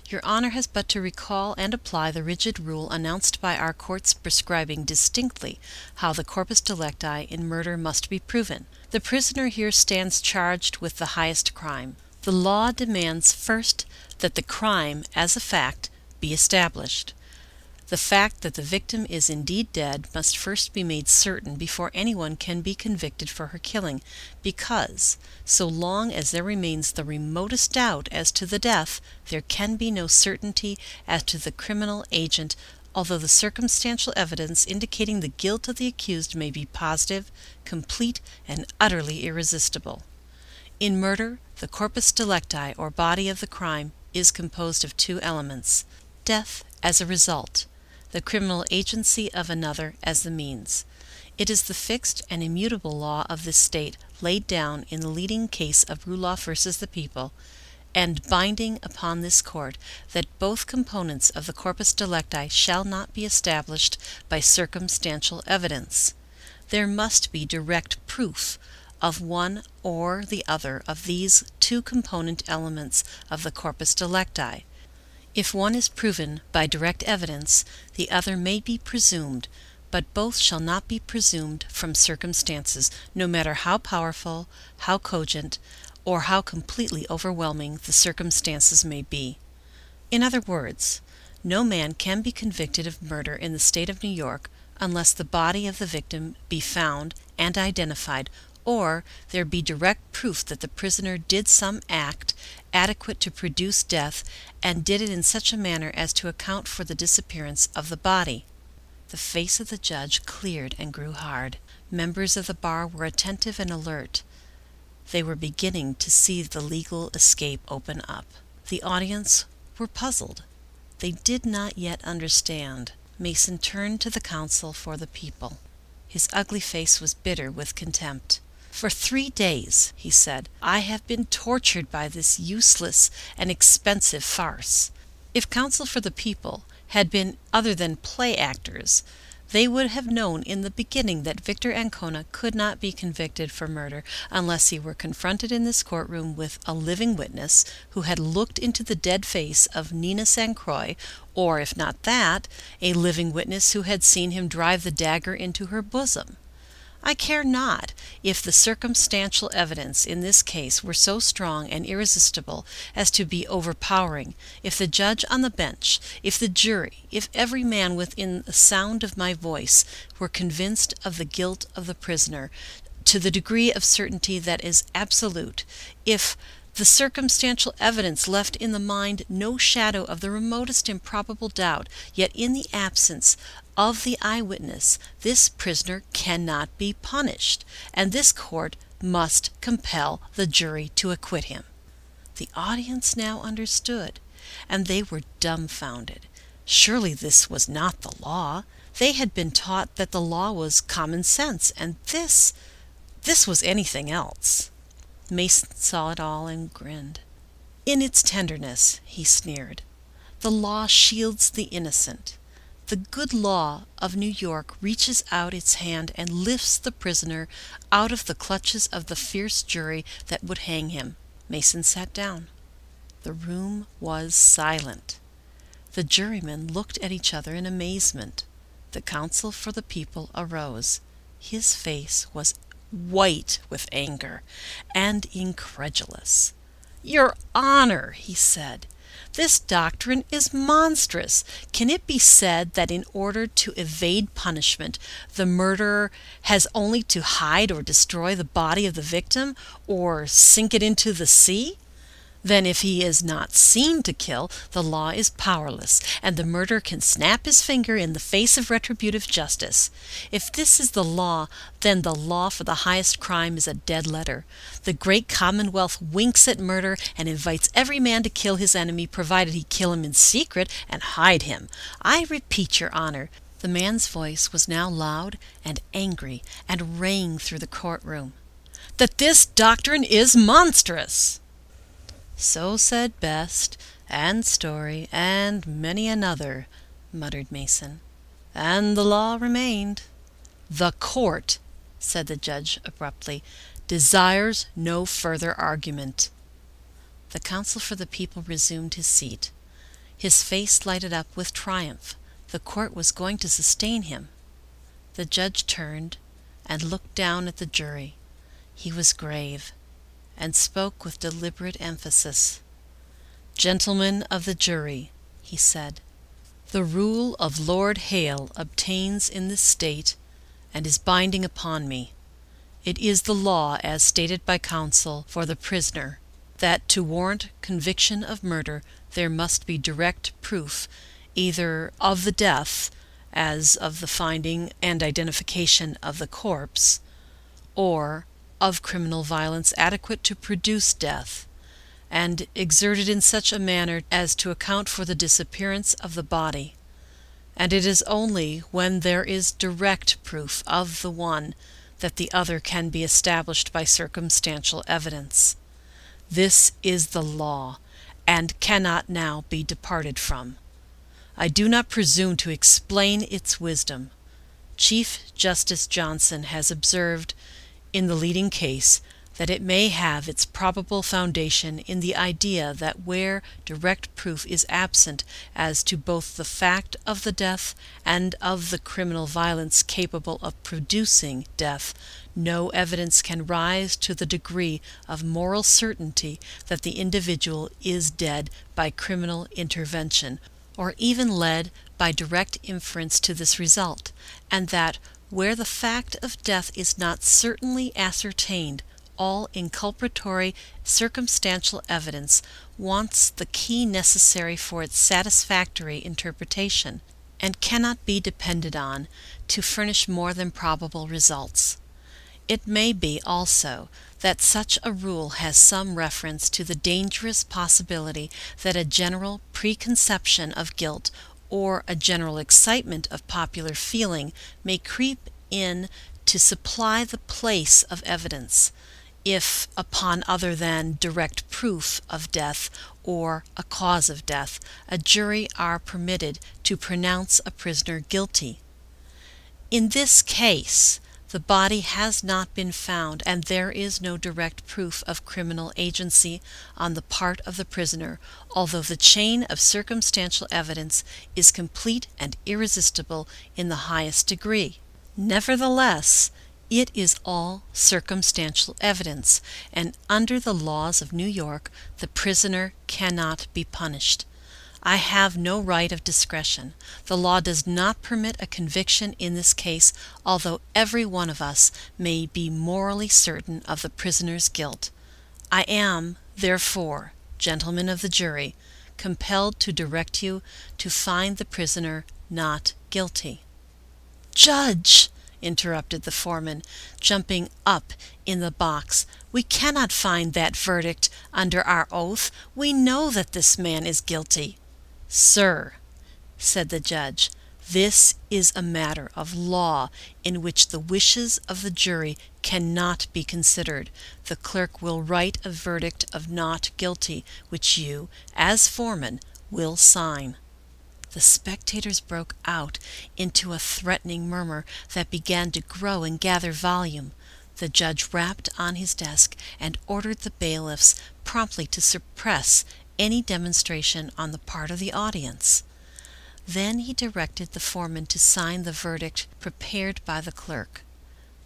Your Honor has but to recall and apply the rigid rule announced by our courts prescribing distinctly how the corpus delicti in murder must be proven. The prisoner here stands charged with the highest crime. The law demands first that the crime, as a fact, be established. The fact that the victim is indeed dead must first be made certain before anyone can be convicted for her killing, because, so long as there remains the remotest doubt as to the death, there can be no certainty as to the criminal agent although the circumstantial evidence indicating the guilt of the accused may be positive, complete, and utterly irresistible. In murder, the corpus delicti, or body of the crime, is composed of two elements death as a result the criminal agency of another as the means. It is the fixed and immutable law of this State laid down in the leading case of Ruloff v. the People, and binding upon this Court, that both components of the corpus delicti shall not be established by circumstantial evidence. There must be direct proof of one or the other of these two component elements of the corpus delicti. If one is proven by direct evidence, the other may be presumed, but both shall not be presumed from circumstances, no matter how powerful, how cogent, or how completely overwhelming the circumstances may be. In other words, no man can be convicted of murder in the State of New York unless the body of the victim be found and identified or there be direct proof that the prisoner did some act adequate to produce death and did it in such a manner as to account for the disappearance of the body. The face of the judge cleared and grew hard. Members of the bar were attentive and alert. They were beginning to see the legal escape open up. The audience were puzzled. They did not yet understand. Mason turned to the counsel for the people. His ugly face was bitter with contempt. For three days, he said, I have been tortured by this useless and expensive farce. If counsel for the people had been other than play actors, they would have known in the beginning that Victor Ancona could not be convicted for murder unless he were confronted in this courtroom with a living witness who had looked into the dead face of Nina San Croix, or, if not that, a living witness who had seen him drive the dagger into her bosom. I care not if the circumstantial evidence in this case were so strong and irresistible as to be overpowering, if the judge on the bench, if the jury, if every man within the sound of my voice were convinced of the guilt of the prisoner, to the degree of certainty that is absolute, if the circumstantial evidence left in the mind no shadow of the remotest improbable doubt, yet in the absence of the eyewitness this prisoner cannot be punished, and this court must compel the jury to acquit him. The audience now understood, and they were dumbfounded. Surely this was not the law. They had been taught that the law was common sense, and this this was anything else. Mason saw it all and grinned. In its tenderness, he sneered, the law shields the innocent. The good law of New York reaches out its hand and lifts the prisoner out of the clutches of the fierce jury that would hang him. Mason sat down. The room was silent. The jurymen looked at each other in amazement. The counsel for the people arose. His face was white with anger and incredulous. " Your Honor," he said, " this doctrine is monstrous. Can it be said that in order to evade punishment the murderer has only to hide or destroy the body of the victim, or sink it into the sea? Then if he is not seen to kill, the law is powerless, and the murderer can snap his finger in the face of retributive justice. If this is the law, then the law for the highest crime is a dead letter. The great Commonwealth winks at murder and invites every man to kill his enemy, provided he kill him in secret and hide him. I repeat, your Honor." The man's voice was now loud and angry and rang through the courtroom. " That this doctrine is monstrous." So said Best, and Story, and many another," muttered Mason. " And the law remained." " The Court," said the judge abruptly, " desires no further argument." The counsel for the People resumed his seat. His face lighted up with triumph. The Court was going to sustain him. The judge turned and looked down at the jury. He was grave and spoke with deliberate emphasis. " Gentlemen of the jury," he said, " the rule of Lord Hale obtains in this State and is binding upon me. It is the law, as stated by counsel for the prisoner, that to warrant conviction of murder there must be direct proof either of the death, as of the finding and identification of the corpse, or of criminal violence adequate to produce death, and exerted in such a manner as to account for the disappearance of the body; and it is only when there is direct proof of the one that the other can be established by circumstantial evidence. This is the law, and cannot now be departed from. I do not presume to explain its wisdom. Chief Justice Johnson has observed in the leading case that it may have its probable foundation in the idea that where direct proof is absent as to both the fact of the death and of the criminal violence capable of producing death, no evidence can rise to the degree of moral certainty that the individual is dead by criminal intervention, or even led by direct inference to this result, and that where the fact of death is not certainly ascertained, all inculpatory circumstantial evidence wants the key necessary for its satisfactory interpretation, and cannot be depended on to furnish more than probable results. It may be, also, that such a rule has some reference to the dangerous possibility that a general preconception of guilt or a general excitement of popular feeling may creep in to supply the place of evidence, if upon other than direct proof of death or a cause of death a jury are permitted to pronounce a prisoner guilty. In this case the body has not been found and there is no direct proof of criminal agency on the part of the prisoner, although the chain of circumstantial evidence is complete and irresistible in the highest degree. Nevertheless, it is all circumstantial evidence, and under the laws of New York the prisoner cannot be punished. I have no right of discretion. The law does not permit a conviction in this case, although every one of us may be morally certain of the prisoner's guilt. I am, therefore, gentlemen of the jury, compelled to direct you to find the prisoner not guilty." " Judge," interrupted the foreman, jumping up in the box, " we cannot find that verdict under our oath. We know that this man is guilty." " Sir," said the judge, " this is a matter of law in which the wishes of the jury cannot be considered. The clerk will write a verdict of not guilty, which you, as foreman, will sign." The spectators broke out into a threatening murmur that began to grow and gather volume. The judge rapped on his desk and ordered the bailiffs promptly to suppress any demonstration on the part of the audience. Then he directed the foreman to sign the verdict prepared by the clerk.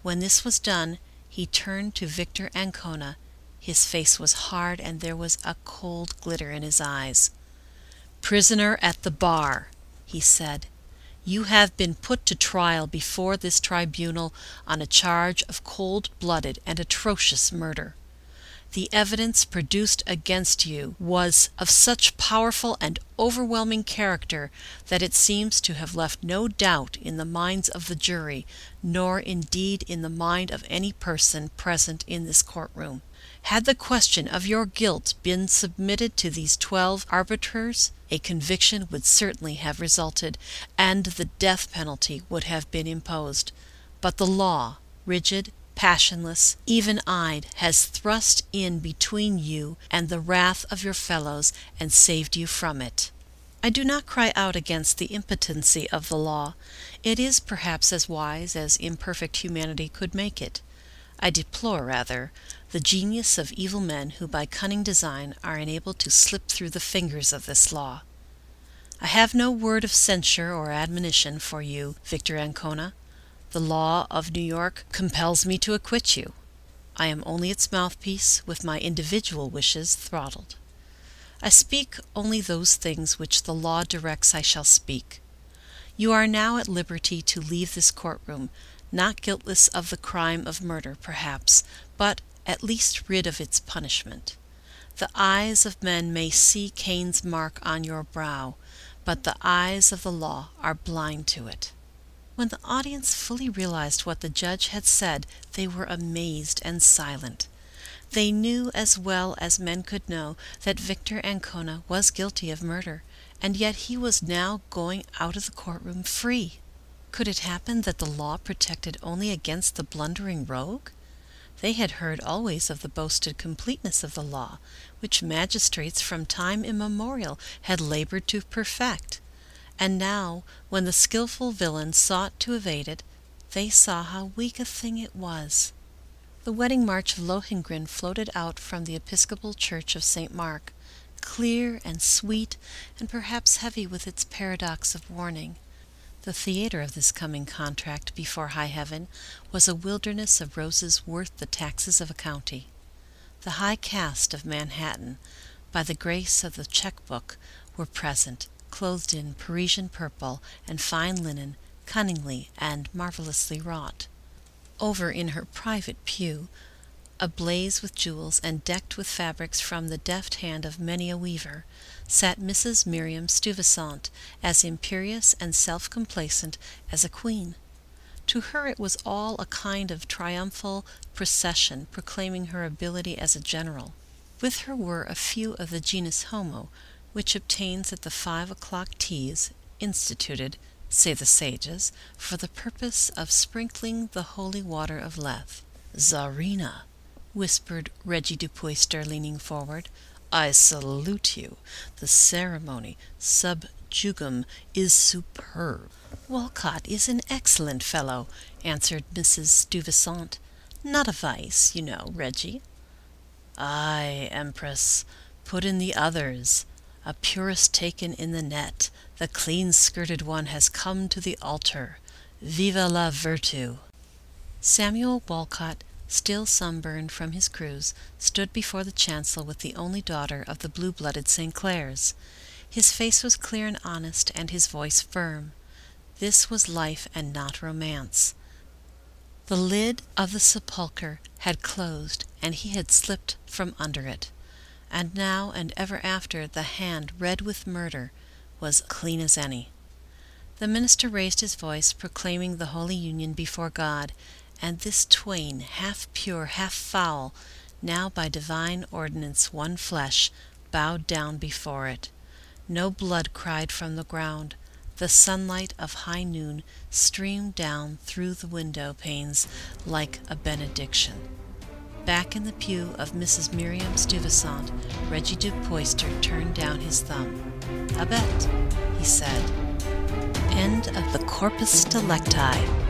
When this was done he turned to Victor Ancona. His face was hard and there was a cold glitter in his eyes. " Prisoner at the bar," he said, " you have been put to trial before this tribunal on a charge of cold blooded and atrocious murder. The evidence produced against you was of such powerful and overwhelming character that it seems to have left no doubt in the minds of the jury, nor indeed in the mind of any person present in this court room. Had the question of your guilt been submitted to these twelve arbiters, a conviction would certainly have resulted, and the death penalty would have been imposed. But the law, rigid, passionless, even eyed, has thrust in between you and the wrath of your fellows and saved you from it. I do not cry out against the impotency of the law. It is perhaps as wise as imperfect humanity could make it. I deplore, rather, the genius of evil men who by cunning design are enabled to slip through the fingers of this law. I have no word of censure or admonition for you, Victor Ancona. The law of New York compels me to acquit you. I am only its mouthpiece, with my individual wishes throttled. I speak only those things which the law directs I shall speak. You are now at liberty to leave this courtroom, not guiltless of the crime of murder, perhaps, but at least rid of its punishment. The eyes of men may see Cain's mark on your brow, but the eyes of the law are blind to it." When the audience fully realized what the judge had said they were amazed and silent. They knew as well as men could know that Victor Ancona was guilty of murder, and yet he was now going out of the courtroom free. Could it happen that the law protected only against the blundering rogue? They had heard always of the boasted completeness of the law, which magistrates from time immemorial had labored to perfect. And now, when the skillful villain sought to evade it, they saw how weak a thing it was. The wedding march of Lohengrin floated out from the Episcopal Church of St. Mark, clear and sweet and perhaps heavy with its paradox of warning. The theater of this coming contract before high heaven was a wilderness of roses worth the taxes of a county. The high caste of Manhattan, by the grace of the check book, were present, clothed in Parisian purple and fine linen, cunningly and marvelously wrought. Over in her private pew, ablaze with jewels and decked with fabrics from the deft hand of many a weaver, sat Mrs. Miriam Steuvisant, as imperious and self complacent as a queen. To her it was all a kind of triumphal procession proclaiming her ability as a general. With her were a few of the genus homo, which obtains at the five o'clock teas instituted, say the sages, for the purpose of sprinkling the holy water of Lethe. " Czarina," whispered Reggie Du Puyster, leaning forward, I salute you. The ceremony sub jugum is superb." " Walcott is an excellent fellow," answered Mrs. Steuvisant. " Not a vice, you know, Reggie." " Aye, Empress," put in the others, " a purist taken in the net. The clean skirted one has come to the altar. Vive la vertu !" Samuel Walcott still sunburned from his cruise, stood before the chancel with the only daughter of the blue blooded St. Clairs. His face was clear and honest, and his voice firm. This was life and not romance. The lid of the sepulchre had closed, and he had slipped from under it, and now and ever after the hand red with murder was clean as any. The minister raised his voice, proclaiming the holy union before God, and this twain, half pure, half foul, now by divine ordinance one flesh, bowed down before it. No blood cried from the ground. The sunlight of high noon streamed down through the window panes like a benediction. Back in the pew of Mrs. Miriam Steuvisant, Reggie Du Puyster turned down his thumb. "Habet," he said. End of the Corpus Delicti